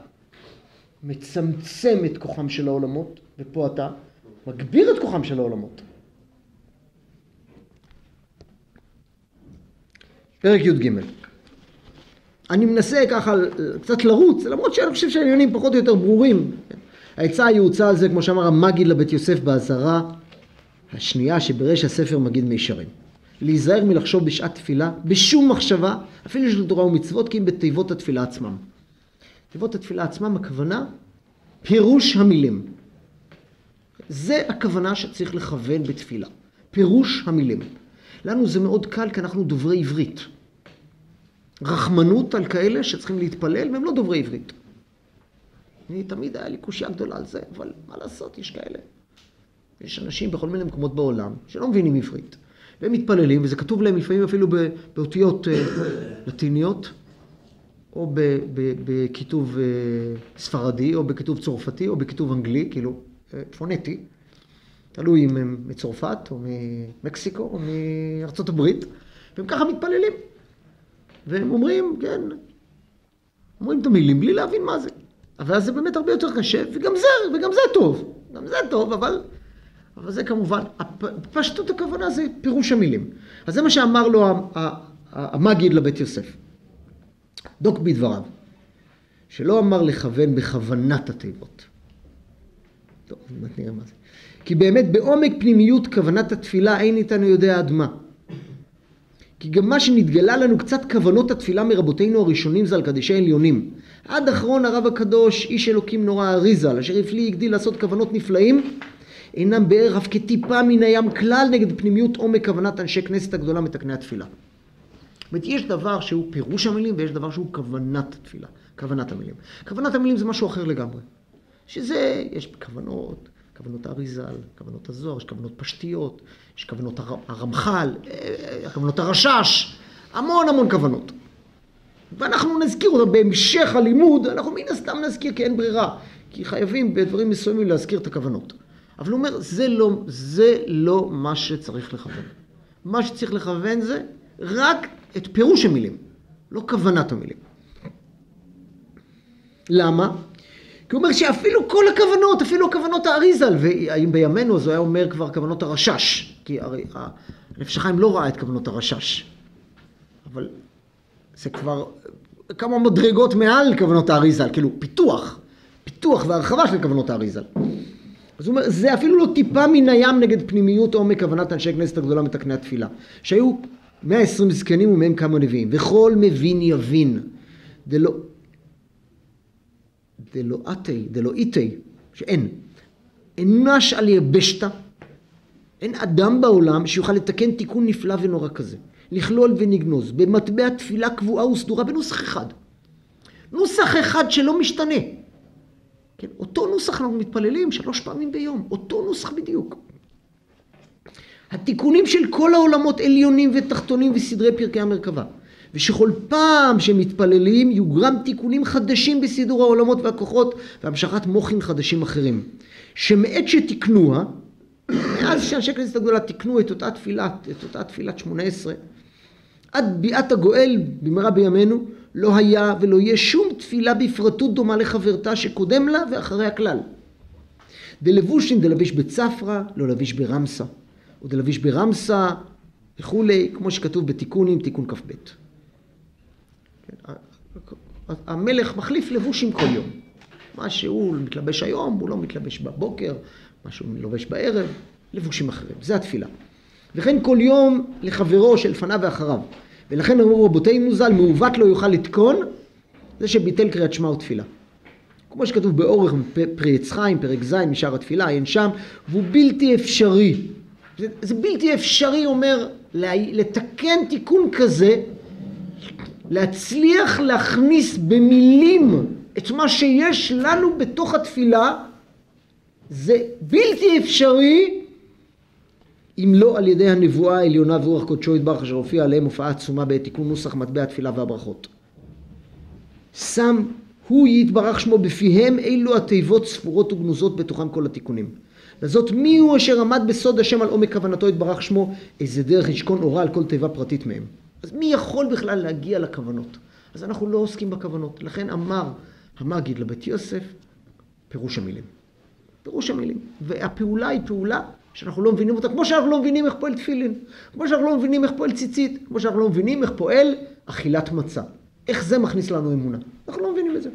A: מצמצם את כוחם של העולמות, ופה אתה מגביר את כוחם של העולמות. פרק י"ג. אני מנסה ככה קצת לרוץ, למרות שאני חושב שהעניינים פחות או יותר ברורים. העצה היעוצה על זה, כמו שאמר המגיד לבית יוסף באזהרה השנייה שבריש הספר מגיד מישרים. להיזהר מלחשוב בשעת תפילה, בשום מחשבה, אפילו של תורה ומצוות, כי אם בתיבות התפילה עצמם. תיבות התפילה עצמם, הכוונה, פירוש המילים. זה הכוונה שצריך לכוון בתפילה. פירוש המילים. לנו זה מאוד קל כי אנחנו דוברי עברית. רחמנות על כאלה שצריכים להתפלל והם לא דוברי עברית. אני תמיד היה לי קושייה גדולה על זה, אבל מה לעשות, יש כאלה. יש אנשים בכל מיני מקומות בעולם שלא מבינים עברית. והם מתפללים, וזה כתוב להם לפעמים אפילו באותיות אה, לטיניות, או בכיתוב אה, ספרדי, או בכיתוב צרפתי, או בכיתוב אנגלי, כאילו אה, פונטי. תלוי אם הם מצרפת, או ממקסיקו, או מארצות הברית, והם ככה מתפללים. והם אומרים, כן, אומרים את המילים בלי להבין מה זה. אבל זה באמת הרבה יותר קשה, וגם זה, וגם זה טוב. גם זה טוב, אבל, אבל זה כמובן, פשטות הכוונה זה פירוש המילים. אז זה מה שאמר לו המגיד לבית יוסף. דוק בדבריו, שלא אמר לכוון בכוונת התיבות. טוב, נראה מה זה. כי באמת בעומק פנימיות כוונת התפילה אין איתנו יודע עד מה. כי גם מה שנתגלה לנו קצת כוונות התפילה מרבותינו הראשונים זה על קדישי עליונים. עד אחרון הרב הקדוש, איש אלוקים נורא אריזל, אשר הפליא הגדיל לעשות כוונות נפלאים, אינם בערך אף כטיפה מן הים כלל נגד פנימיות עומק כוונת אנשי כנסת הגדולה מתקני התפילה. זאת אומרת, יש דבר שהוא פירוש המילים ויש דבר שהוא כוונת התפילה, כוונת המילים. כוונת המילים זה משהו אחר לגמרי. שזה, יש כוונות, כוונות האריזל, כוונות הזוהר, יש כוונות פשטיות, יש כוונות הר, הרמח"ל, אה, כוונות הרשש, המון המון כוונות. ואנחנו נזכיר אותם בהמשך הלימוד, אנחנו מן הסתם נזכיר כי אין ברירה, כי חייבים בדברים מסוימים להזכיר את הכוונות. אבל הוא אומר, זה לא, זה לא מה שצריך לכוון. מה שצריך לכוון זה רק את פירוש המילים, לא כוונת המילים. למה? כי הוא אומר שאפילו כל הכוונות, אפילו כוונות האריזל, ואם בימינו אז הוא היה אומר כבר כוונות הרשש, כי הרי הנפש החיים לא ראה את כוונות הרשש. אבל זה כבר כמה מדרגות מעל כוונות האריזל, כאילו פיתוח, פיתוח והרחבה של כוונות האריזל. אז הוא אומר, זה אפילו לא טיפה מן הים נגד פנימיות עומק כוונת אנשי כנסת הגדולה מתקני התפילה. שהיו 120 זקנים ומהם כמה נביאים, וכל מבין יבין. דלא, דלא אתי, דלא איתי, שאין. אנש על יבשתא, אין אדם בעולם שיוכל לתקן תיקון נפלא ונורא כזה. לכלול ונגנוז במטבע תפילה קבועה וסדורה בנוסח אחד. נוסח אחד שלא משתנה. כן, אותו נוסח אנחנו מתפללים שלוש פעמים ביום, אותו נוסח בדיוק. התיקונים של כל העולמות עליונים ותחתונים וסדרי פרקי המרכבה. ושכל פעם שמתפללים יוגרם תיקונים חדשים בסידור העולמות והכוחות והמשכת מוחין חדשים אחרים. שמעת שתיקנוה, מאז שאנשי כנסת הגדולה תיקנו את אותה תפילה, את אותה תפילת שמונה עשרה, עד ביאת הגואל במהרה בימינו, לא היה ולא יהיה שום תפילה בפרטות דומה לחברתה שקודם לה ואחרי הכלל. דלבושין דלביש בצפרא, לא לביש ברמסה. או דלביש ברמסה וכולי, כמו שכתוב בתיקונים, תיקון כ"ב. כן, המלך מחליף לבושים כל יום. מה שהוא מתלבש היום, הוא לא מתלבש בבוקר, מה שהוא לובש בערב, לבושים אחרים. זה התפילה. וכן כל יום לחברו שלפניו ואחריו. ולכן אמרו רבותינו ז"ל, מעוות לא יוכל לתקון, זה שביטל קריאת שמע ותפילה. כמו שכתוב באורך פרי עץ חיים, פרק ז' משאר התפילה, אין שם, והוא בלתי אפשרי. זה, זה בלתי אפשרי, אומר, לתקן תיקון כזה, להצליח להכניס במילים את מה שיש לנו בתוך התפילה, זה בלתי אפשרי אם לא על ידי הנבואה העליונה ורוח קודשו יתברך אשר הופיע עליהם הופעה עצומה בעת תיקון נוסח מטבע התפילה והברכות. שם הוא יתברך שמו בפיהם אילו התיבות ספורות וגנוזות בתוכם כל התיקונים. לזאת מי הוא אשר עמד בסוד השם על עומק כוונתו יתברך שמו איזה דרך ישכון אורה על כל תיבה פרטית מהם. אז מי יכול בכלל להגיע לכוונות? אז אנחנו לא עוסקים בכוונות. לכן אמר המגיד לבית יוסף פירוש המילים. פירוש המילים. והפעולה היא פעולה שאנחנו לא מבינים אותה, כמו שאנחנו לא מבינים איך פועל תפילין, כמו שאנחנו לא מבינים איך פועל ציצית, כמו שאנחנו לא מבינים איך פועל אכילת מצה. איך זה מכניס לנו אמונה. אנחנו לא מבינים את זה.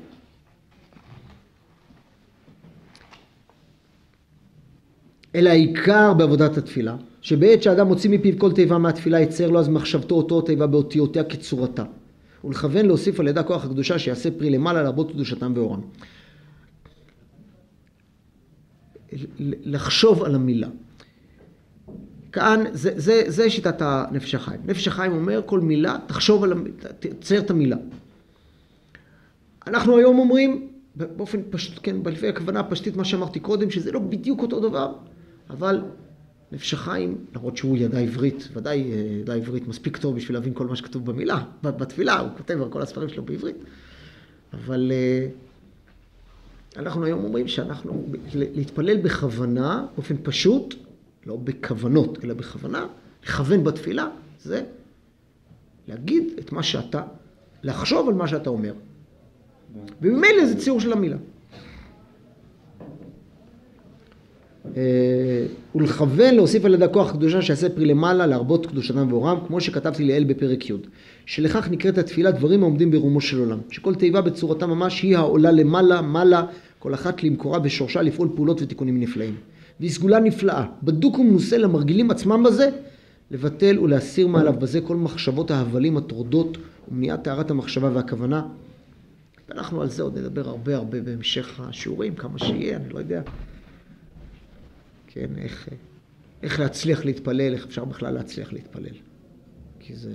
A: אלא העיקר בעבודת התפילה, שבעת שאדם מוציא מפיו כל תיבה מהתפילה, יצר לו אז מחשבתו אותו תיבה באותיותיה כצורתה. ולכוון להוסיף על ידה כוח הקדושה שיעשה פרי למעלה להרבות קדושתם ואורם. לחשוב על המילה. כאן, זה, זה, זה שיטת הנפש החיים. נפש החיים אומר, כל מילה, תחשוב על המילה, תצייר את המילה. אנחנו היום אומרים, באופן פשוט, כן, לפי הכוונה הפשטית, מה שאמרתי קודם, שזה לא בדיוק אותו דבר, אבל נפש החיים, למרות שהוא ידע עברית, ודאי אה, ידע עברית מספיק טוב בשביל להבין כל מה שכתוב במילה, בתפילה, הוא כותב על כל הספרים שלו בעברית, אבל אה, אנחנו היום אומרים שאנחנו, להתפלל בכוונה, באופן פשוט, לא בכוונות, אלא בכוונה, לכוון בתפילה, זה להגיד את מה שאתה, לחשוב על מה שאתה אומר. וממילא זה ציור של המילה. אה, ולכוון להוסיף על ידי כוח קדושה שיעשה פרי למעלה להרבות קדושתם ואורם כמו שכתבתי לאל בפרק י' שלכך נקראת התפילה דברים העומדים ברומו של עולם. שכל תיבה בצורתה ממש היא העולה למעלה מעלה כל אחת למקורה בשורשה לפעול פעולות ותיקונים נפלאים. והיא סגולה נפלאה. בדוק ומנוסה למרגילים עצמם בזה לבטל ולהסיר מעליו בזה כל מחשבות ההבלים הטורדות ומניעת טהרת המחשבה והכוונה. ואנחנו על זה עוד נדבר הרבה הרבה בהמשך השיעורים כמה שיהיה אני לא יודע כן, איך, איך להצליח להתפלל, איך אפשר בכלל להצליח להתפלל. כי זה...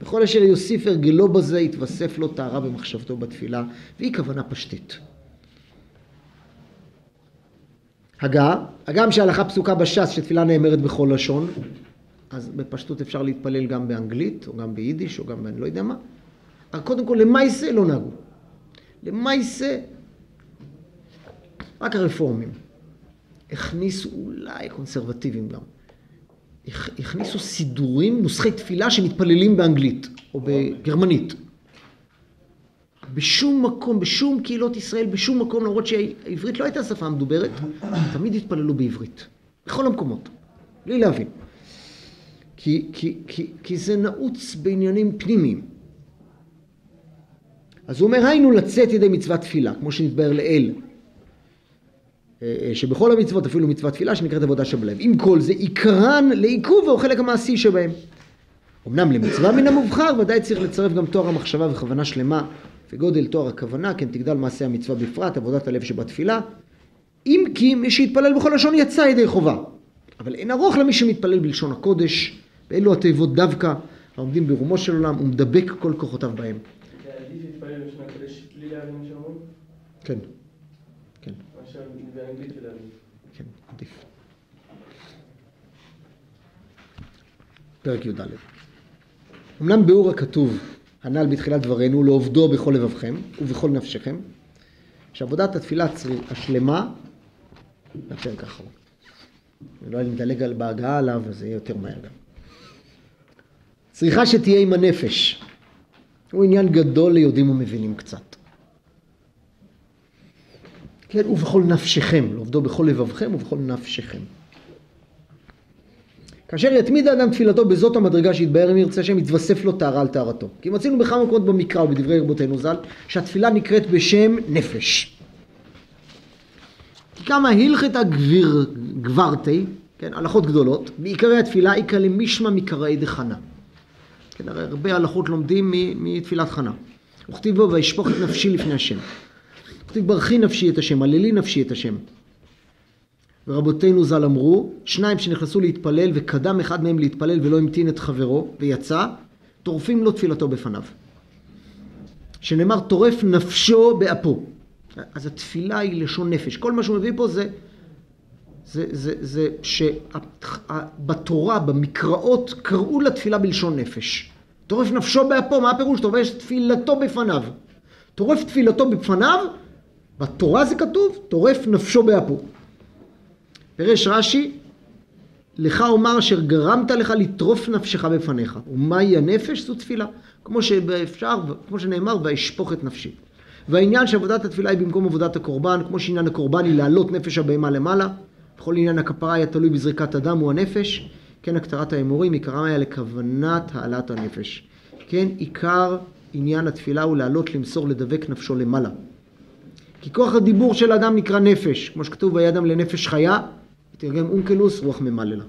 A: בכל אשר יוסיף הרגלו בזה, יתווסף לו טהרה במחשבתו בתפילה, והיא כוונה פשטית. הגה, הגם שההלכה פסוקה בש"ס שתפילה נאמרת בכל לשון, אז בפשטות אפשר להתפלל גם באנגלית, או גם ביידיש, או גם אני לא יודע מה. אבל קודם כל, למעשה לא נהגו. למעשה, רק הרפורמים. הכניסו, אולי קונסרבטיבים גם, הכניסו סידורים, נוסחי תפילה שמתפללים באנגלית או בגרמנית. בשום מקום, בשום קהילות ישראל, בשום מקום, למרות שהעברית לא הייתה השפה המדוברת, תמיד התפללו בעברית. בכל המקומות. בלי להבין. כי, כי, כי, כי זה נעוץ בעניינים פנימיים. אז הוא אומר, היינו לצאת ידי מצוות תפילה, כמו שנתבהר לאל, שבכל המצוות, אפילו מצוות תפילה, שנקראת עבודה שבלב. עם כל זה, עיקרן לעיכוב הוא החלק המעשי שבהם. אמנם למצווה מן המובחר, ודאי צריך לצרף גם תואר המחשבה וכוונה שלמה, וגודל תואר הכוונה, כן תגדל מעשה המצווה בפרט, עבודת הלב שבתפילה. אם כי מי שיתפלל בכל לשון יצא ידי חובה. אבל אין ארוך למי שמתפלל בלשון הקודש, ואלו התיבות דווקא, העומדים ברומו של עולם, ומדבק כל כוחותיו בהם. כן. כן, עדיף. פרק י"ד. אמנם ביאור הכתוב הנ"ל בתחילת דברינו, לעובדו בכל לבבכם ובכל נפשכם, שעבודת התפילה השלמה, בפרק האחרון. ולא אני מדלג על בהגעה עליו, אז זה יהיה יותר מהר גם. צריכה שתהיה עם הנפש. הוא עניין גדול ליודעים ומבינים קצת. כן, ובכל נפשכם, לעובדו בכל לבבכם ובכל נפשכם. כאשר יתמיד האדם תפילתו בזאת המדרגה שיתבהר אם ירצה השם, יתווסף לו טהרה על טהרתו. כי מצינו בכמה מקומות במקרא ובדברי רבותינו ז"ל, שהתפילה נקראת בשם נפש. כמה הלכתא גביר, גברתי, כן, הלכות גדולות, בעיקרי התפילה איכא למישמע מקראי דחנה. כן, הרי הרבה הלכות לומדים מתפילת חנה. וכתיב בו וישפוך את נפשי לפני השם. כתיב ברכי נפשי את השם, הללי נפשי את השם. ורבותינו ז"ל אמרו, שניים שנכנסו להתפלל וקדם אחד מהם להתפלל ולא המתין את חברו ויצא, טורפים לו תפילתו בפניו. שנאמר טורף נפשו באפו. אז התפילה היא לשון נפש. כל מה שהוא מביא פה זה, זה, זה, זה שבתורה, במקראות, קראו לתפילה בלשון נפש. טורף נפשו באפו, מה הפירוש? טורף תפילתו בפניו. טורף תפילתו בפניו, בתורה זה כתוב, טורף נפשו באפו. פירש רש"י, לך אומר אשר גרמת לך לטרוף נפשך בפניך. ומהי הנפש? זו תפילה. כמו שאפשר, כמו שנאמר, ואשפוך את נפשי. והעניין שעבודת התפילה היא במקום עבודת הקורבן, כמו שעניין הקורבן היא להעלות נפש הבהמה למעלה, בכל עניין הכפרה היה תלוי בזריקת הדם הוא הנפש, כן הקטרת האמורים, עיקרם היה לכוונת העלאת הנפש. כן, עיקר עניין התפילה הוא להעלות, למסור, לדבק נפשו למעלה. כי כוח הדיבור של האדם נקרא נפש, כמו שכתוב ויהיה אדם לנפש חיה, תרגם אונקלוס רוח ממללה.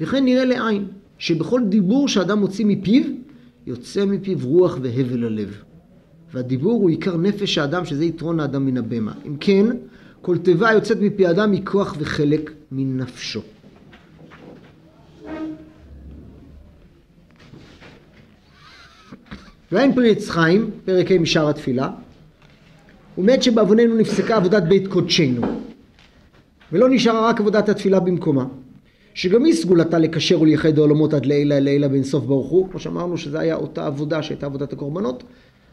A: וכן נראה לעין, שבכל דיבור שאדם מוציא מפיו, יוצא מפיו רוח והבל הלב. והדיבור הוא עיקר נפש האדם, שזה יתרון האדם מן הבהמה. אם כן, כל תיבה היוצאת מפי האדם היא כוח וחלק מנפשו. ואין פרי עץ חיים, פרק ה' משער התפילה, ומת שבעווננו נפסקה עבודת בית קודשנו, ולא נשארה רק עבודת התפילה במקומה, שגם היא סגולתה לקשר ולייחד העולמות עד לעילה לעילה באינסוף ברוך הוא, כמו שאמרנו שזו הייתה אותה עבודה שהייתה עבודת הקורבנות,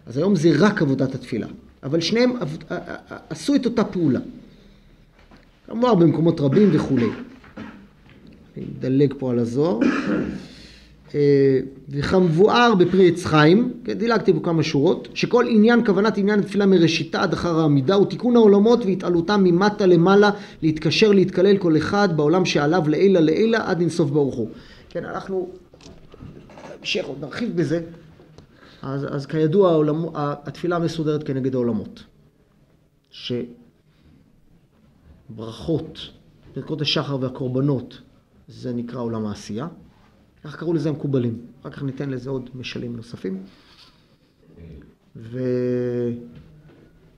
A: אז היום זה רק עבודת התפילה, אבל שניהם עשו את אותה פעולה. כמובן במקומות רבים וכולי. אני מדלג פה על הזוהר. אה, וכמבואר בפרי עץ חיים, כן, דילגתי פה כמה שורות, שכל עניין, כוונת עניין התפילה מראשיתה עד אחר העמידה הוא תיקון העולמות והתעלותם ממטה למעלה, להתקשר, להתקלל כל אחד בעולם שעליו לעילה לעילה עד אינסוף ברוך הוא. כן, אנחנו, בהמשך עוד נרחיב בזה, אז, אז כידוע העולמ, התפילה מסודרת כנגד העולמות. שברכות, ברכות השחר והקורבנות, זה נקרא עולם העשייה. כך קראו לזה המקובלים. אחר כך ניתן לזה עוד משלים נוספים. ו...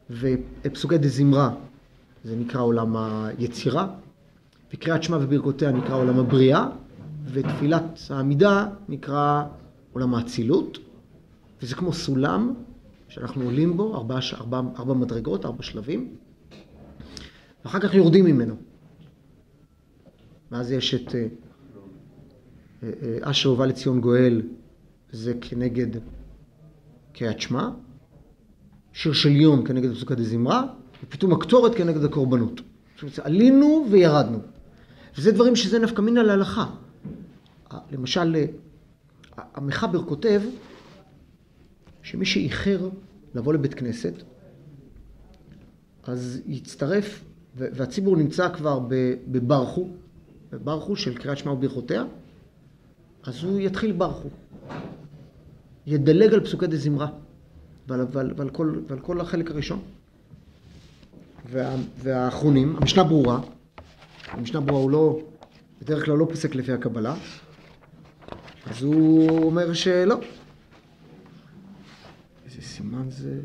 A: ופסוקי דזמרה, זה נקרא עולם היצירה, וקריאת שמע וברכותיה נקרא עולם הבריאה, ותפילת העמידה נקרא עולם האצילות, וזה כמו סולם שאנחנו עולים בו, ארבע, ארבע, ארבע מדרגות, ארבע שלבים, ואחר כך יורדים ממנו. ואז יש את אה, אשר הובא לציון גואל, זה כנגד קריאת שמע, שיר של יום כנגד פסוקה דזמרה, ופתאום הקטורת כנגד הקורבנות. עלינו וירדנו. וזה דברים שזה נפקא מינה להלכה. למשל, אה, המחבר כותב שמי שאיחר לבוא לבית כנסת, אז יצטרף, והציבור נמצא כבר בברכו, בברכו של קריאת שמע וברכותיה, אז הוא יתחיל ברכו. ידלג על פסוקי דזמרה ועל, ועל, ועל, כל, ועל כל החלק הראשון. וה, והאחרונים, המשנה ברורה, המשנה ברורה הוא לא, בדרך כלל לא פוסק לפי הקבלה, אז הוא אומר שלא. איזה סימן זה?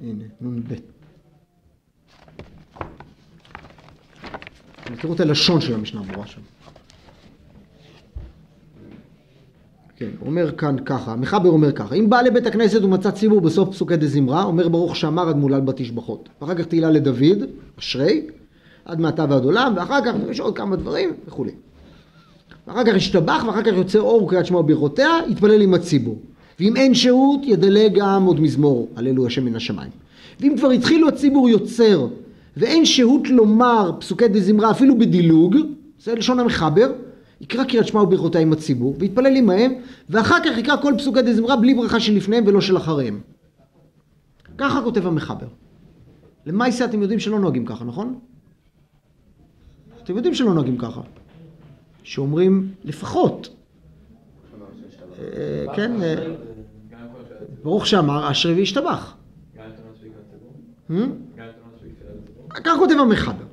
A: הנה, נ"ב. תראו את הלשון של המשנה ברורה שם. כן, אומר כאן ככה, המחבר אומר ככה, אם בא לבית הכנסת ומצא ציבור בסוף פסוקי דזמרה, אומר ברוך שאמר עד מולל בתשבחות. ואחר כך תהילה לדוד, אשרי, עד מעתה ועד עולם, ואחר כך יש עוד כמה דברים וכולי. ואחר כך ישתבח, ואחר כך יוצא אור קריאת שמע וברכותיה, יתפלל עם הציבור. ואם אין שהות, ידלג גם עוד מזמור, הללו השם מן השמיים. ואם כבר התחילו הציבור יוצר, ואין שהות לומר פסוקי דזמרה אפילו בדילוג, זה לשון המחבר, יקרא קריאת שמע וברכותיה עם הציבור, ויתפלל עמהם, ואחר כך יקרא כל פסוקי דזמרה בלי ברכה שלפניהם ולא של אחריהם. ככה כותב המחבר. למעשה אתם יודעים שלא נוהגים ככה, נכון? אתם יודעים שלא נוהגים ככה. שאומרים לפחות, אה, כן, אה, ברוך שאמר אשרי וישתבח. Hmm? כך כותב המחבר,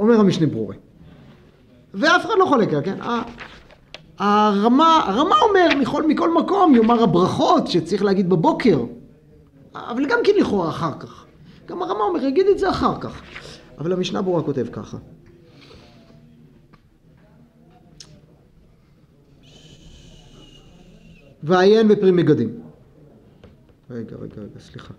A: אומר המשנה ברורה. ואף אחד לא חולק כן? הרמה, הרמה אומר מכל, מכל מקום, יאמר הברכות שצריך להגיד בבוקר, אבל גם כן לכאורה אחר כך. גם הרמה אומר, יגיד את זה אחר כך. אבל המשנה ברורה כותב ככה. ועיין בפרי מגדים. רגע, רגע, רגע, סליחה.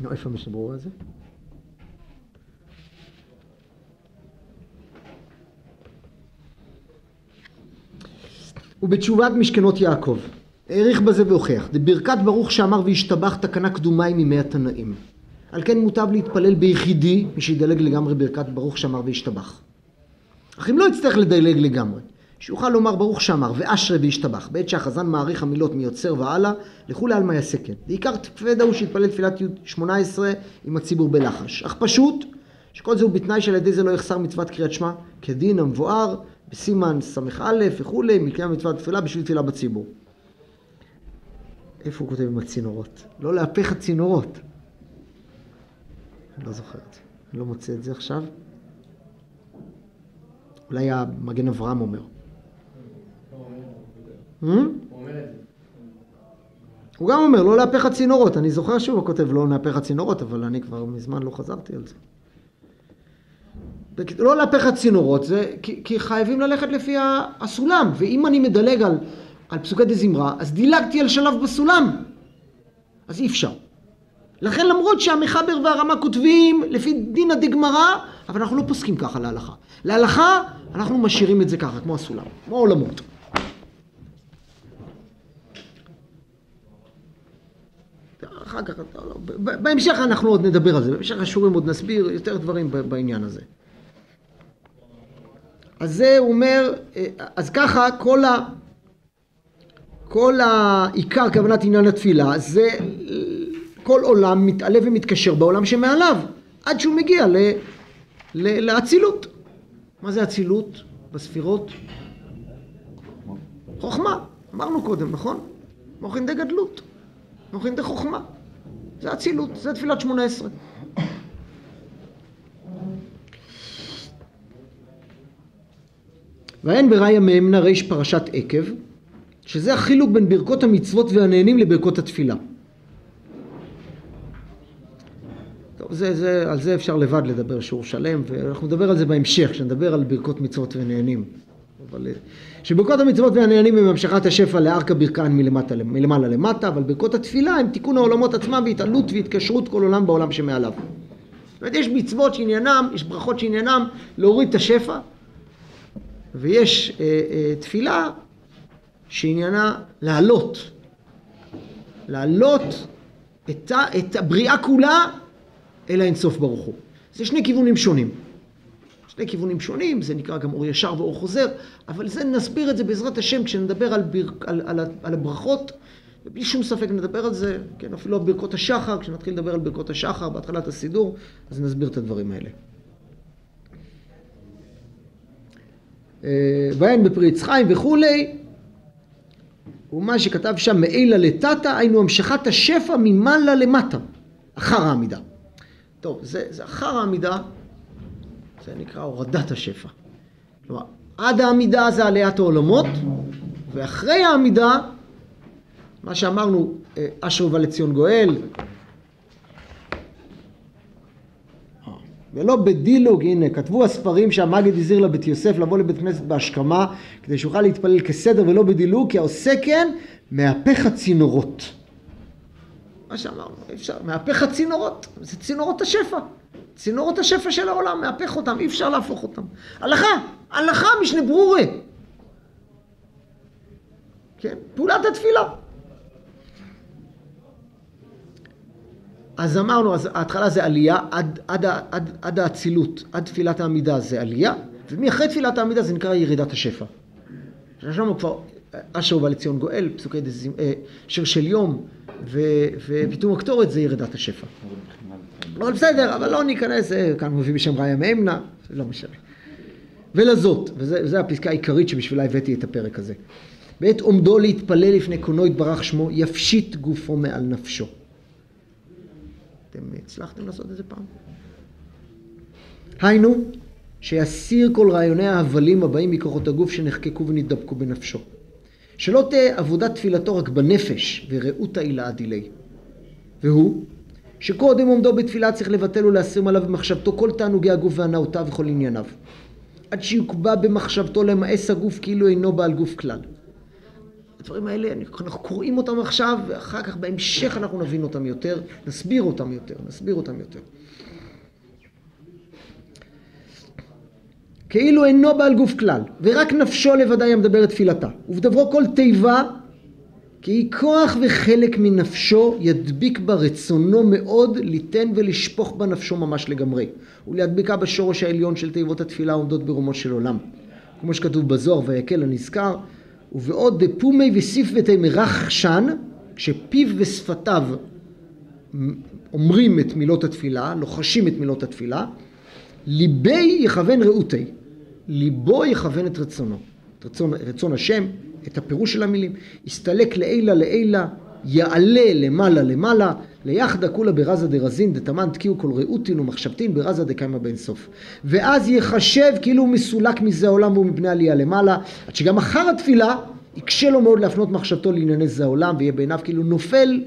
A: נו, איפה ברורה הזה? ובתשובת משכנות יעקב, העריך בזה והוכיח, דברכת ברוך שאמר וישתבח תקנה קדומה היא מימי התנאים. על כן מוטב להתפלל ביחידי, מי שידלג לגמרי ברכת ברוך שאמר וישתבח. אך אם לא יצטרך לדלג לגמרי, שיוכל לומר ברוך שאמר ואשרי וישתבח, בעת שהחזן מעריך המילות מיוצר והלאה, לכולי עלמא יעשה כן. בעיקר תפדה הוא שיתפלל תפילת י' 18 עם הציבור בלחש. אך פשוט, שכל זה הוא בתנאי שעל ידי זה לא יחסר מצוות קריאת שמע, כדין המבואר, בסימן ס"א וכולי, מקיים מצוות תפילה בשביל תפילה בציבור. איפה הוא כותב עם הצינורות? לא להפך הצינורות. אני לא זוכר את זה. אני לא מוצא את זה עכשיו. אולי המגן אברהם אומר. הוא גם אומר, לא להפך הצינורות. אני זוכר שוב, הוא כותב לא להפך הצינורות, אבל אני כבר מזמן לא חזרתי על זה. לא להפך הצינורות, זה כי, כי חייבים ללכת לפי הסולם, ואם אני מדלג על, על פסוקי דזמרה, אז דילגתי על שלב בסולם, אז אי אפשר. לכן למרות שהמחבר והרמה כותבים לפי דינא דגמרא, אבל אנחנו לא פוסקים ככה להלכה. להלכה אנחנו משאירים את זה ככה, כמו הסולם, כמו העולמות. אחר כך, בהמשך אנחנו עוד נדבר על זה, בהמשך השיעורים עוד נסביר יותר דברים בעניין הזה. אז זה אומר, אז ככה כל, ה, כל העיקר כוונת עניין התפילה זה כל עולם מתעלה ומתקשר בעולם שמעליו עד שהוא מגיע לאצילות. מה זה אצילות בספירות? חוכמה, אמרנו קודם, נכון? מוחין דה גדלות, מוחין דה חוכמה. זה אצילות, זה תפילת שמונה עשרה. ואין בראיה מאמנה ריש פרשת עקב, שזה החילוק בין ברכות המצוות והנהנים לברכות התפילה. טוב, זה, זה, על זה אפשר לבד לדבר שיעור שלם, ואנחנו נדבר על זה בהמשך, כשנדבר על ברכות מצוות ונהנים. אבל שברכות המצוות והנהנים הם המשכת השפע לארכה ברכן מלמטה, מלמעלה למטה, אבל ברכות התפילה הם תיקון העולמות עצמם והתעלות והתקשרות כל עולם בעולם שמעליו. זאת אומרת, יש מצוות שעניינם, יש ברכות שעניינם להוריד את השפע, ויש אה, אה, תפילה שעניינה להעלות, להעלות את, את הבריאה כולה אל האינסוף ברוך הוא. זה שני כיוונים שונים. שני כיוונים שונים, זה נקרא גם אור ישר ואור חוזר, אבל זה נסביר את זה בעזרת השם כשנדבר על, בר, על, על, על הברכות, ובלי שום ספק נדבר על זה, כן, אפילו על ברכות השחר, כשנתחיל לדבר על ברכות השחר בהתחלת הסידור, אז נסביר את הדברים האלה. ואין בפרי עץ חיים וכולי, ומה שכתב שם מעילה לטאטה, היינו המשכת השפע ממעלה למטה, אחר העמידה. טוב, זה, זה אחר העמידה, זה נקרא הורדת השפע. כלומר, עד העמידה זה עליית העולמות, ואחרי העמידה, מה שאמרנו, אשר ובא לציון גואל, ולא בדילוג, הנה, כתבו הספרים שהמגיד הזהיר לבית יוסף לבוא לבית כנסת בהשכמה, כדי שיוכל להתפלל כסדר ולא בדילוג, כי העושה כן, מהפך הצינורות. מה שאמרנו, אפשר, מהפך הצינורות, זה צינורות השפע. צינורות השפע של העולם, מהפך אותם, אי אפשר להפוך אותם. הלכה, הלכה משנה ברורה. כן, פעולת התפילה. אז אמרנו, אז ההתחלה זה עלייה עד, עד, עד, עד האצילות, עד תפילת העמידה זה עלייה, ומאחרי תפילת העמידה זה נקרא ירידת השפע. שם כבר אשר ובא לציון גואל, פסוקי דזים, אה, שיר של יום, ופתאום הקטורת זה ירידת השפע. אבל בסדר, אבל לא ניכנס, אה, כאן מביא בשם ראיה מאמנה, לא משנה. ולזאת, וזו הפסקה העיקרית שבשבילה הבאתי את הפרק הזה. בעת עומדו להתפלל לפני קונו יתברך שמו, יפשיט גופו מעל נפשו. אתם הצלחתם לעשות את זה פעם? היינו, שיסיר כל רעיוני ההבלים הבאים מכוחות הגוף שנחקקו ונתדבקו בנפשו. שלא תהיה עבודת תפילתו רק בנפש, ורעותה היא לעדילי. והוא, שקודם עומדו בתפילה צריך לבטל ולהסיר מעליו במחשבתו כל תענוגי הגוף והנאותיו וכל ענייניו. עד שיוקבע במחשבתו למאס הגוף כאילו אינו בעל גוף כלל. הדברים האלה, אנחנו קוראים אותם עכשיו, ואחר כך בהמשך אנחנו נבין אותם יותר, נסביר אותם יותר, נסביר אותם יותר. כאילו אינו בעל גוף כלל, ורק נפשו לבדה המדברת תפילתה. ובדברו כל תיבה, כי היא כוח וחלק מנפשו ידביק בה רצונו מאוד ליתן ולשפוך בה נפשו ממש לגמרי, ולהדביקה בשורש העליון של תיבות התפילה העומדות ברומו של עולם. כמו שכתוב בזוהר, ויקל הנזכר, ובעוד דפומי וסיף ותמרח שן, כשפיו ושפתיו אומרים את מילות התפילה, לוחשים את מילות התפילה, ליבי יכוון רעותי, ליבו יכוון את רצונו, את רצון, רצון השם, את הפירוש של המילים, יסתלק לעילה לעילה, יעלה למעלה למעלה, ליחדה כולה ברזה דרזין דתמן תקיעו כל רעותין ומחשבתין ברזה דקיימה באין סוף. ואז יחשב כאילו הוא מסולק מזה העולם והוא מבני עלייה למעלה, עד שגם אחר התפילה יקשה לו מאוד להפנות מחשבתו לענייני זה העולם, ויהיה בעיניו כאילו נופל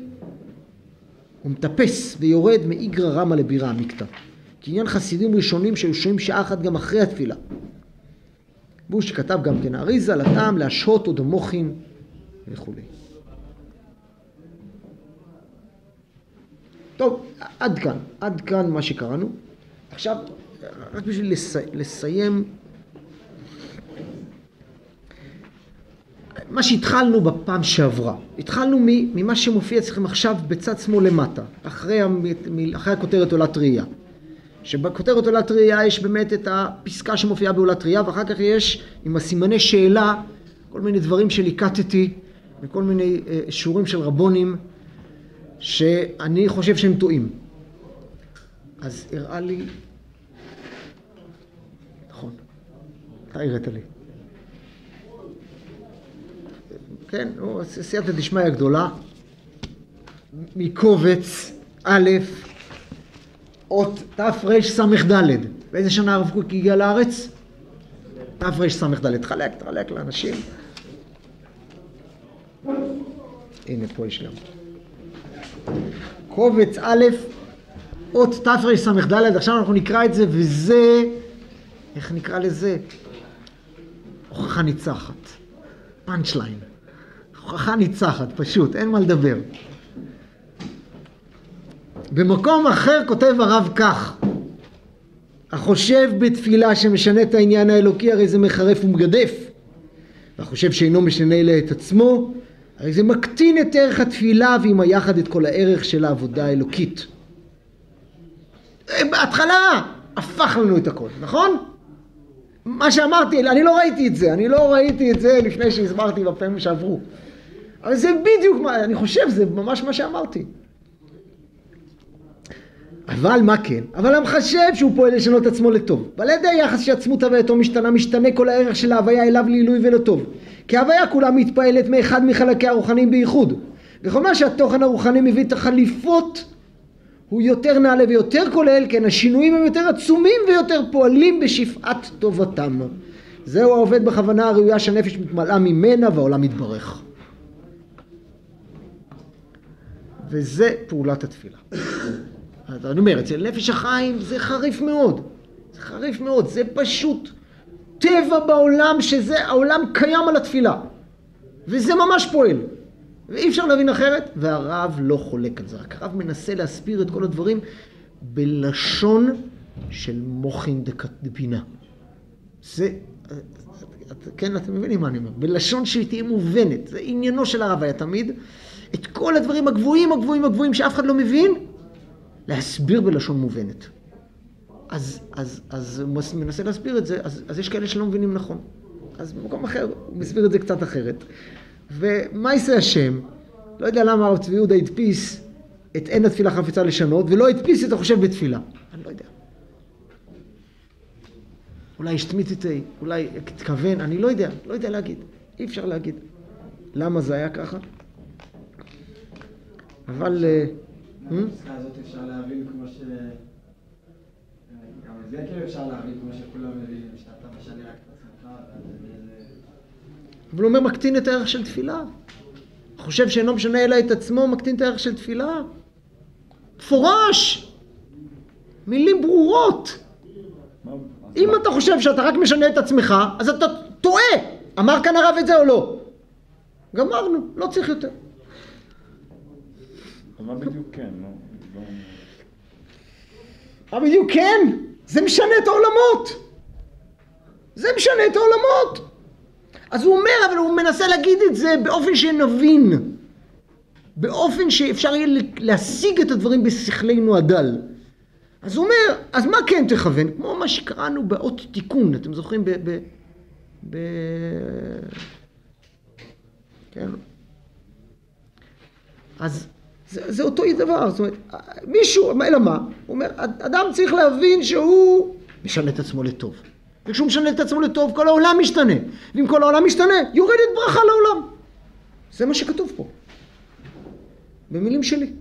A: ומטפס ויורד מאיגרא רמא לבירה עמיקתא. כעניין חסידים ראשונים שהיו שוהים שעה אחת גם אחרי התפילה. והוא שכתב גם כן אריזה לטעם להשהות עוד המוחין וכולי. טוב, עד כאן, עד כאן מה שקראנו. עכשיו, רק בשביל לסי, לסיים, מה שהתחלנו בפעם שעברה, התחלנו ממה שמופיע אצלכם עכשיו בצד שמאל למטה, אחרי, אחרי הכותרת עולת ראייה. שבכותרת עולת ראייה יש באמת את הפסקה שמופיעה בעולת ראייה, ואחר כך יש עם הסימני שאלה כל מיני דברים שליקטתי וכל מיני אה, שיעורים של רבונים שאני חושב שהם טועים. אז הראה לי... נכון, אתה הראת לי. כן, סייעתא דשמיא גדולה, מקובץ א', אות תרס"ד. באיזה שנה הרב קוק הגיע לארץ? תרס"ד. תחלק, תחלק לאנשים. הנה, פה יש גם. קובץ א', אות תרס"ד, עכשיו אנחנו נקרא את זה, וזה, איך נקרא לזה? הוכחה ניצחת. פאנצ' ליין. הוכחה ניצחת, פשוט, אין מה לדבר. במקום אחר כותב הרב כך: החושב בתפילה שמשנה את העניין האלוקי הרי זה מחרף ומגדף והחושב שאינו משנה אלא את עצמו הרי זה מקטין את ערך התפילה ועם היחד את כל הערך של העבודה האלוקית. בהתחלה הפך לנו את הכל, נכון? מה שאמרתי, אני לא ראיתי את זה, אני לא ראיתי את זה לפני שהסברתי בפעמים שעברו. אבל זה בדיוק מה, אני חושב, זה ממש מה שאמרתי. אבל מה כן? אבל המחשב שהוא פועל לשנות עצמו לטוב. ועל ידי היחס שעצמות הווייתו משתנה, משתנה כל הערך של ההוויה אליו לעילוי ולטוב. כי ההוויה כולה מתפעלת מאחד מחלקי הרוחניים בייחוד. וכל מה שהתוכן הרוחני מביא את החליפות הוא יותר נעלה ויותר כולל, כן השינויים הם יותר עצומים ויותר פועלים בשפעת טובתם. זהו העובד בכוונה הראויה שהנפש מתמלאה ממנה והעולם מתברך. וזה פעולת התפילה. אז אני אומר, אצל נפש החיים זה חריף מאוד. זה חריף מאוד, זה פשוט טבע בעולם שזה, העולם קיים על התפילה. וזה ממש פועל. ואי אפשר להבין אחרת, והרב לא חולק על זה, רק הרב מנסה להסביר את כל הדברים בלשון של מוחין דפינה. זה, כן, אתם מבינים מה אני אומר? בלשון שתהיה מובנת, זה עניינו של הרב היה תמיד. את כל הדברים הגבוהים, הגבוהים, הגבוהים, שאף אחד לא מבין, להסביר בלשון מובנת. אז, אז, אז הוא מנסה להסביר את זה, אז, אז יש כאלה שלא מבינים נכון. אז במקום אחר הוא מסביר את זה קצת אחרת. ומה יעשה השם? לא יודע למה הרב צבי יהודה הדפיס את אין התפילה חפצה לשנות, ולא הדפיס את החושב בתפילה. אני לא יודע. אולי השתמית איתי, אולי התכוון, אני לא יודע, לא יודע להגיד. אי אפשר להגיד. למה זה היה ככה? אבל... אה, hmm?
B: הפסקה הזאת אפשר להבין כמו ש... גם את זה כאילו אפשר להבין כמו שכולם מבינים, שאתה משנה רק את עצמך.
A: אבל הוא אומר מקטין את הערך של תפילה. חושב שאינו משנה אלא את עצמו, מקטין את הערך של תפילה. מפורש! מילים ברורות. אם אתה חושב שאתה רק משנה את עצמך, אז אתה טועה. אמר כאן הרב את זה או לא? גמרנו, לא צריך יותר.
E: מה בדיוק כן? לא-
A: מה בדיוק כן? זה משנה את העולמות. זה משנה את העולמות. אז הוא אומר, אבל הוא מנסה להגיד את זה באופן שנבין. באופן שאפשר יהיה להשיג את הדברים בשכלנו הדל. אז הוא אומר, אז מה כן תכוון? כמו מה שקראנו באות תיקון, אתם זוכרים ב... ב, ב כן. אז זה, זה אותו דבר, זאת אומרת, מישהו, אלא מה? הוא אומר, אדם צריך להבין שהוא משנה את עצמו לטוב. וכשהוא משנה את עצמו לטוב, כל העולם משתנה. ואם כל העולם משתנה, יורדת ברכה לעולם. זה מה שכתוב פה. במילים שלי.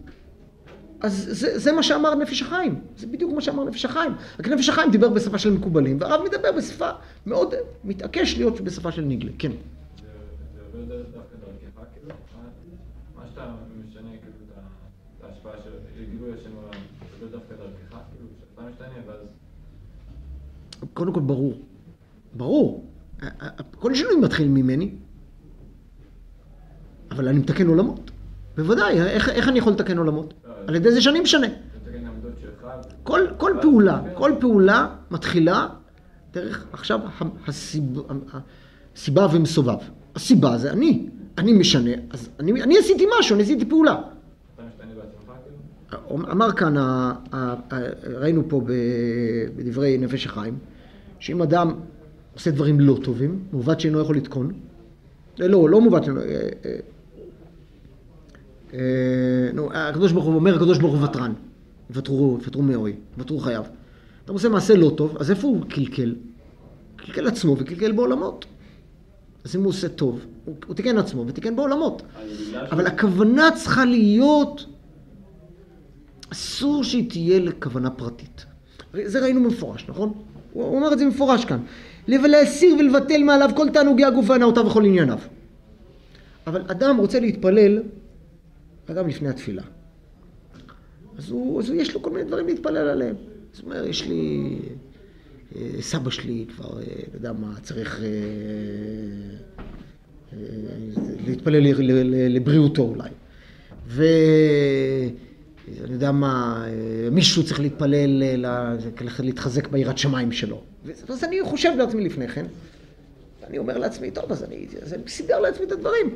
A: אז זה, זה מה שאמר נפש החיים, זה בדיוק מה שאמר נפש החיים. רק נפש החיים דיבר בשפה של מקובלים, והרב מדבר בשפה מאוד מתעקש להיות בשפה של ניגלה, כן.
E: זה זה עובר דרך- דווקא דרכך, כאילו? מה- מה שאתה משנה, כאילו, את ה- את ההשפעה של גילוי השם העולם, זה דווקא דרכך, כאילו, שאתה משתנה, ואז...
A: קודם כל ברור, ברור. כל שינוי מתחיל ממני, אבל אני מתקן עולמות. בוודאי, איך, איך אני יכול לתקן עולמות? על ידי זה שאני משנה. כל, כל פעולה, כל פעולה מתחילה דרך, עכשיו, הסיב, הסיבה ומסובב. הסיבה זה אני, אני משנה, אז אני, אני עשיתי משהו, אני עשיתי פעולה.
E: אתה משתנה בעצמך, כאילו?
A: אמר כאן, ראינו פה בדברי נפש החיים, שאם אדם עושה דברים לא טובים, מעוות שאינו יכול לתקון, אה, לא, לא מעוות שאינו, אה, אה, נו, הקדוש ברוך הוא אומר, הקדוש ברוך הוא ותרן, יוותרו מאוי, יוותרו חייו. אתה עושה מעשה לא טוב, אז איפה הוא קלקל? קלקל עצמו וקלקל בעולמות. אז אם הוא עושה טוב, הוא, הוא תיקן עצמו ותיקן בעולמות. אבל הכוונה צריכה להיות, אסור שהיא תהיה לכוונה פרטית. זה ראינו במפורש, נכון? הוא אומר את זה במפורש כאן. להסיר ולבטל מעליו כל תענוגי הגוף והנאותיו וכל ענייניו. אבל אדם רוצה להתפלל, אדם לפני התפילה. אז, הוא, אז יש לו כל מיני דברים להתפלל עליהם. זאת אומרת, יש לי... אה, סבא שלי כבר, לא יודע מה, צריך אה, להתפלל לבריאותו אולי. ואני יודע מה, אה, מישהו צריך להתפלל, אה, להתחזק ביראת שמיים שלו. אז אני חושב לעצמי לפני כן, אני אומר לעצמי, טוב, אז אני, אז אני סידר לעצמי את הדברים.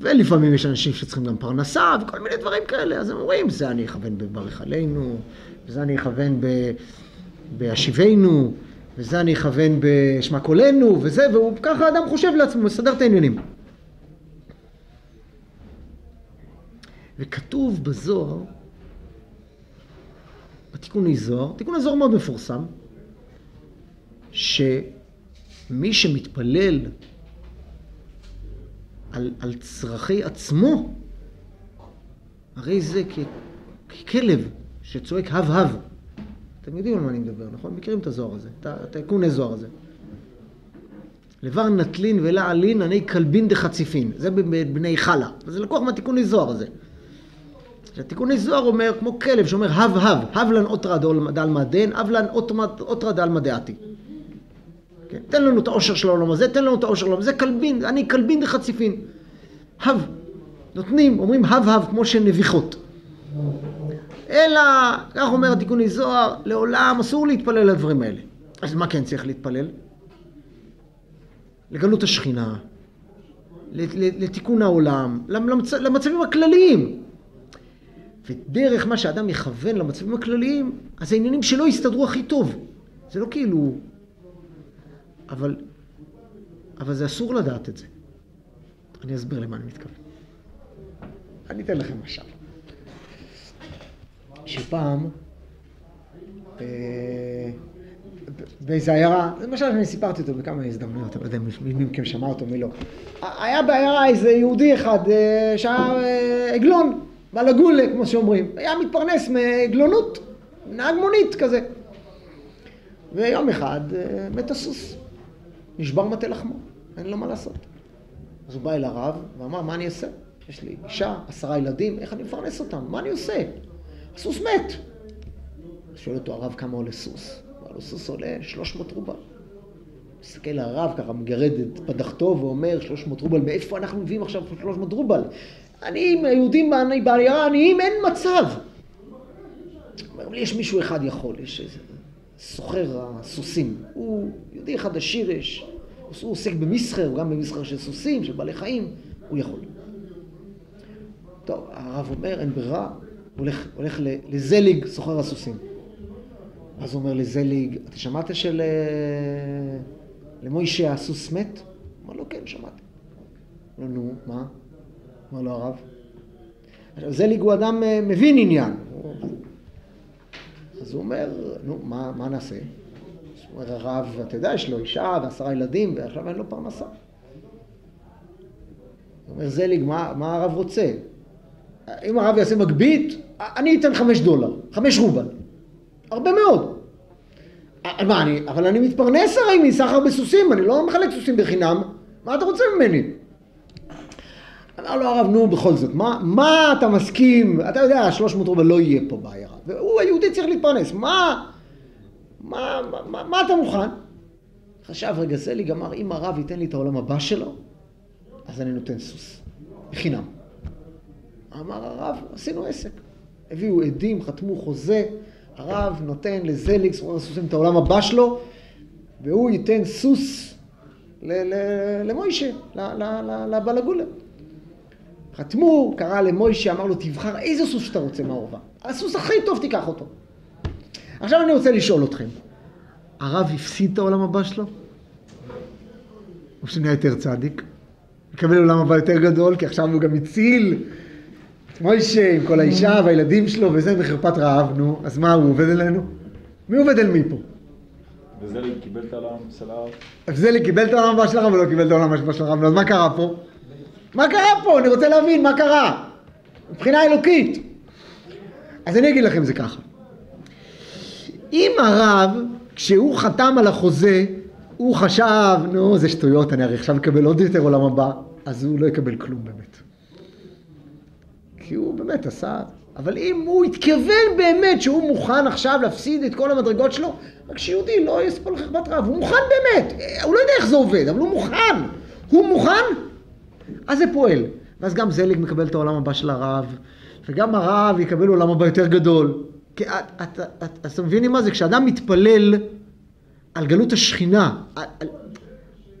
A: ולפעמים יש אנשים שצריכים גם פרנסה וכל מיני דברים כאלה, אז הם אומרים, זה אני אכוון בברך עלינו, וזה אני אכוון ב... בהשיבנו, וזה אני אכוון בשמע קולנו, וזה, וככה האדם חושב לעצמו, מסדר את העניינים. וכתוב בזוהר, בתיקוני זוהר, תיקון הזוהר מאוד מפורסם, שמי שמתפלל על, על צרכי עצמו, הרי זה כ, ככלב שצועק הב הב. אתם יודעים על מה אני מדבר, נכון? מכירים את הזוהר הזה, את התיקוני זוהר הזה. לבר נטלין ולעלין עני כלבין דחציפין. זה בבני חלה. וזה לקוח מהתיקוני זוהר הזה. התיקוני זוהר אומר, כמו כלב שאומר הב הב, הב לן אוטרא דעלמא דין, הב לן אוטרא דעלמא דעתי. כן, תן לנו את העושר של העולם הזה, תן לנו את העושר של העולם הזה, כלבין, אני כלבין דחציפין. הב, נותנים, אומרים הב הב כמו של נביחות. אלא, כך אומר התיקוני זוהר, לעולם אסור להתפלל על הדברים האלה. אז מה כן צריך להתפלל? לגלות השכינה, לתיקון העולם, למצ... למצבים הכלליים. ודרך מה שאדם יכוון למצבים הכלליים, אז העניינים שלו יסתדרו הכי טוב. זה לא כאילו... אבל, אבל זה אסור לדעת את זה. אני אסביר למה אני מתכוון. אני אתן לכם משל. שפעם, אה, באיזה עיירה, זה משל שאני סיפרתי אותו בכמה הזדמנויות, אני לא יודע מי מכם שמע אותו, מי לא. היה בעיירה איזה יהודי אחד אה, שהיה אה, עגלון, בלגולה, כמו שאומרים. היה מתפרנס מעגלונות, נהג מונית כזה. ויום אחד מת הסוס. נשבר מטה לחמו, אין לו מה לעשות. אז הוא בא אל הרב ואמר, מה אני אעשה? יש לי אישה, עשרה ילדים, איך אני מפרנס אותם? מה אני עושה? הסוס מת. שואל אותו הרב כמה עולה סוס. אמר לו, סוס עולה 300 רובל. מסתכל הרב ככה, מגרד את פדחתו ואומר, 300 רובל, מאיפה אנחנו מביאים עכשיו 300 רובל? אני, היהודים בעיירה עניים, אין מצב. אומר לי, יש מישהו אחד יכול, יש איזה סוחר הסוסים. הוא יהודי אחד עשיר יש, הוא עוסק במסחר, הוא גם במסחר של סוסים, של בעלי חיים, הוא יכול. טוב, הרב אומר, אין ברירה, הוא הולך, הולך לזליג, סוחר הסוסים. אז הוא אומר לזליג, אתה שמעת של... למוישה הסוס מת? אמר לו, כן, שמעתי. נו, מה? אמר לו הרב. עכשיו, זליג הוא אדם אה, מבין עניין. אז הוא אומר, נו, מה, מה נעשה? הוא אומר, הרב, אתה יודע, יש לו אישה ועשרה ילדים, ועכשיו אין לו פרנסה. הוא אומר, זליג, מה, מה הרב רוצה? אם הרב יעשה מגבית, אני אתן חמש דולר, חמש רובל. הרבה מאוד. מה, אני, אבל אני מתפרנס הרי מסחר בסוסים, אני לא מחלק סוסים בחינם. מה אתה רוצה ממני? אמר לו הרב, נו, בכל זאת, מה, מה אתה מסכים? אתה יודע, 300 רובל לא יהיה פה בעיירה. והוא, היהודי, צריך להתפרנס. מה, מה, מה, מה אתה מוכן? חשב רגע לי, גמר, אם הרב ייתן לי את העולם הבא שלו, אז אני נותן סוס. בחינם. אמר הרב, עשינו עסק. הביאו עדים, חתמו חוזה, הרב נותן לזליג, סוחר הסוסים, את העולם הבא שלו, והוא ייתן סוס למוישה, לבלגולה. חתמו, קרא למוישה, אמר לו, תבחר איזה סוס שאתה רוצה מהעורבה. הסוס הכי טוב, תיקח אותו. עכשיו אני רוצה לשאול אתכם, הרב הפסיד את העולם הבא שלו? או שנהיה יותר צדיק? יקבל עולם הבא יותר גדול, כי עכשיו הוא גם הציל את מוישה עם כל האישה והילדים שלו וזה בחרפת רעב, נו, אז מה, הוא עובד אלינו? מי עובד אל מי פה?
E: וזליג קיבל את העולם של הרב.
A: זליג קיבל את העולם הבא של הרב ולא קיבל את העולם הבא של הרב, אז מה קרה פה? מה קרה פה? אני רוצה להבין מה קרה. מבחינה אלוקית. אז אני אגיד לכם זה ככה. אם הרב, כשהוא חתם על החוזה, הוא חשב, נו, זה שטויות, אני הרי עכשיו אקבל עוד יותר עולם הבא, אז הוא לא יקבל כלום באמת. כי הוא באמת עשה... אבל אם הוא התכוון באמת שהוא מוכן עכשיו להפסיד את כל המדרגות שלו, רק שיהודי לא יספול חרבת רב, הוא מוכן באמת, הוא לא יודע איך זה עובד, אבל הוא מוכן. הוא מוכן, אז זה פועל. ואז גם זליג מקבל את העולם הבא של הרב, וגם הרב יקבל עולם הבא יותר גדול. כי את, את, את, את, מבינים מה זה? כשאדם מתפלל על גלות השכינה, על, על,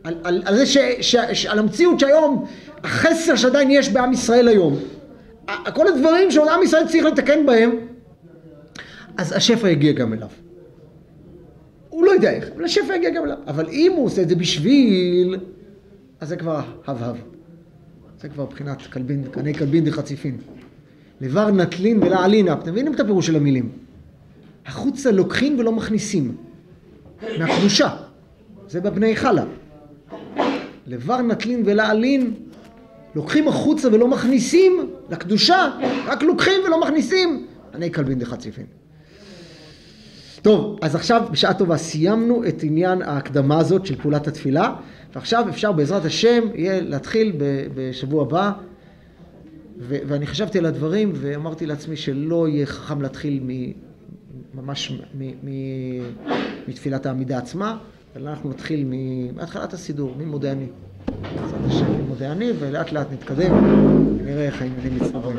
A: על, על, על זה ש, ש, ש, על המציאות שהיום, החסר שעדיין יש בעם ישראל היום, כל הדברים שעוד ישראל צריך לתקן בהם, אז השפע יגיע גם אליו. הוא לא יודע איך, אבל השפע יגיע גם אליו. אבל אם הוא עושה את זה בשביל, אז זה כבר הב-הב. זה כבר מבחינת כלבין, קני כלבין דחציפין. לבר נטלין ולעלינה. אתם מבינים את הפירוש של המילים? החוצה לוקחים ולא מכניסים. מהקדושה. זה בבני חלה. לבר נטלין ולעלין. לוקחים החוצה ולא מכניסים לקדושה, רק לוקחים ולא מכניסים. עני כלבין דחציפין. טוב, אז עכשיו בשעה טובה סיימנו את עניין ההקדמה הזאת של פעולת התפילה, ועכשיו אפשר בעזרת השם יהיה להתחיל בשבוע הבא ו- ואני חשבתי על הדברים ואמרתי לעצמי שלא יהיה חכם להתחיל מ- ממש מ- מ- מתפילת העמידה עצמה, אלא אנחנו נתחיל מהתחלת הסידור, ממודה אני. בעזרת השם, ממודה אני, ולאט לאט נתקדם, ונראה איך העניינים מצטברים.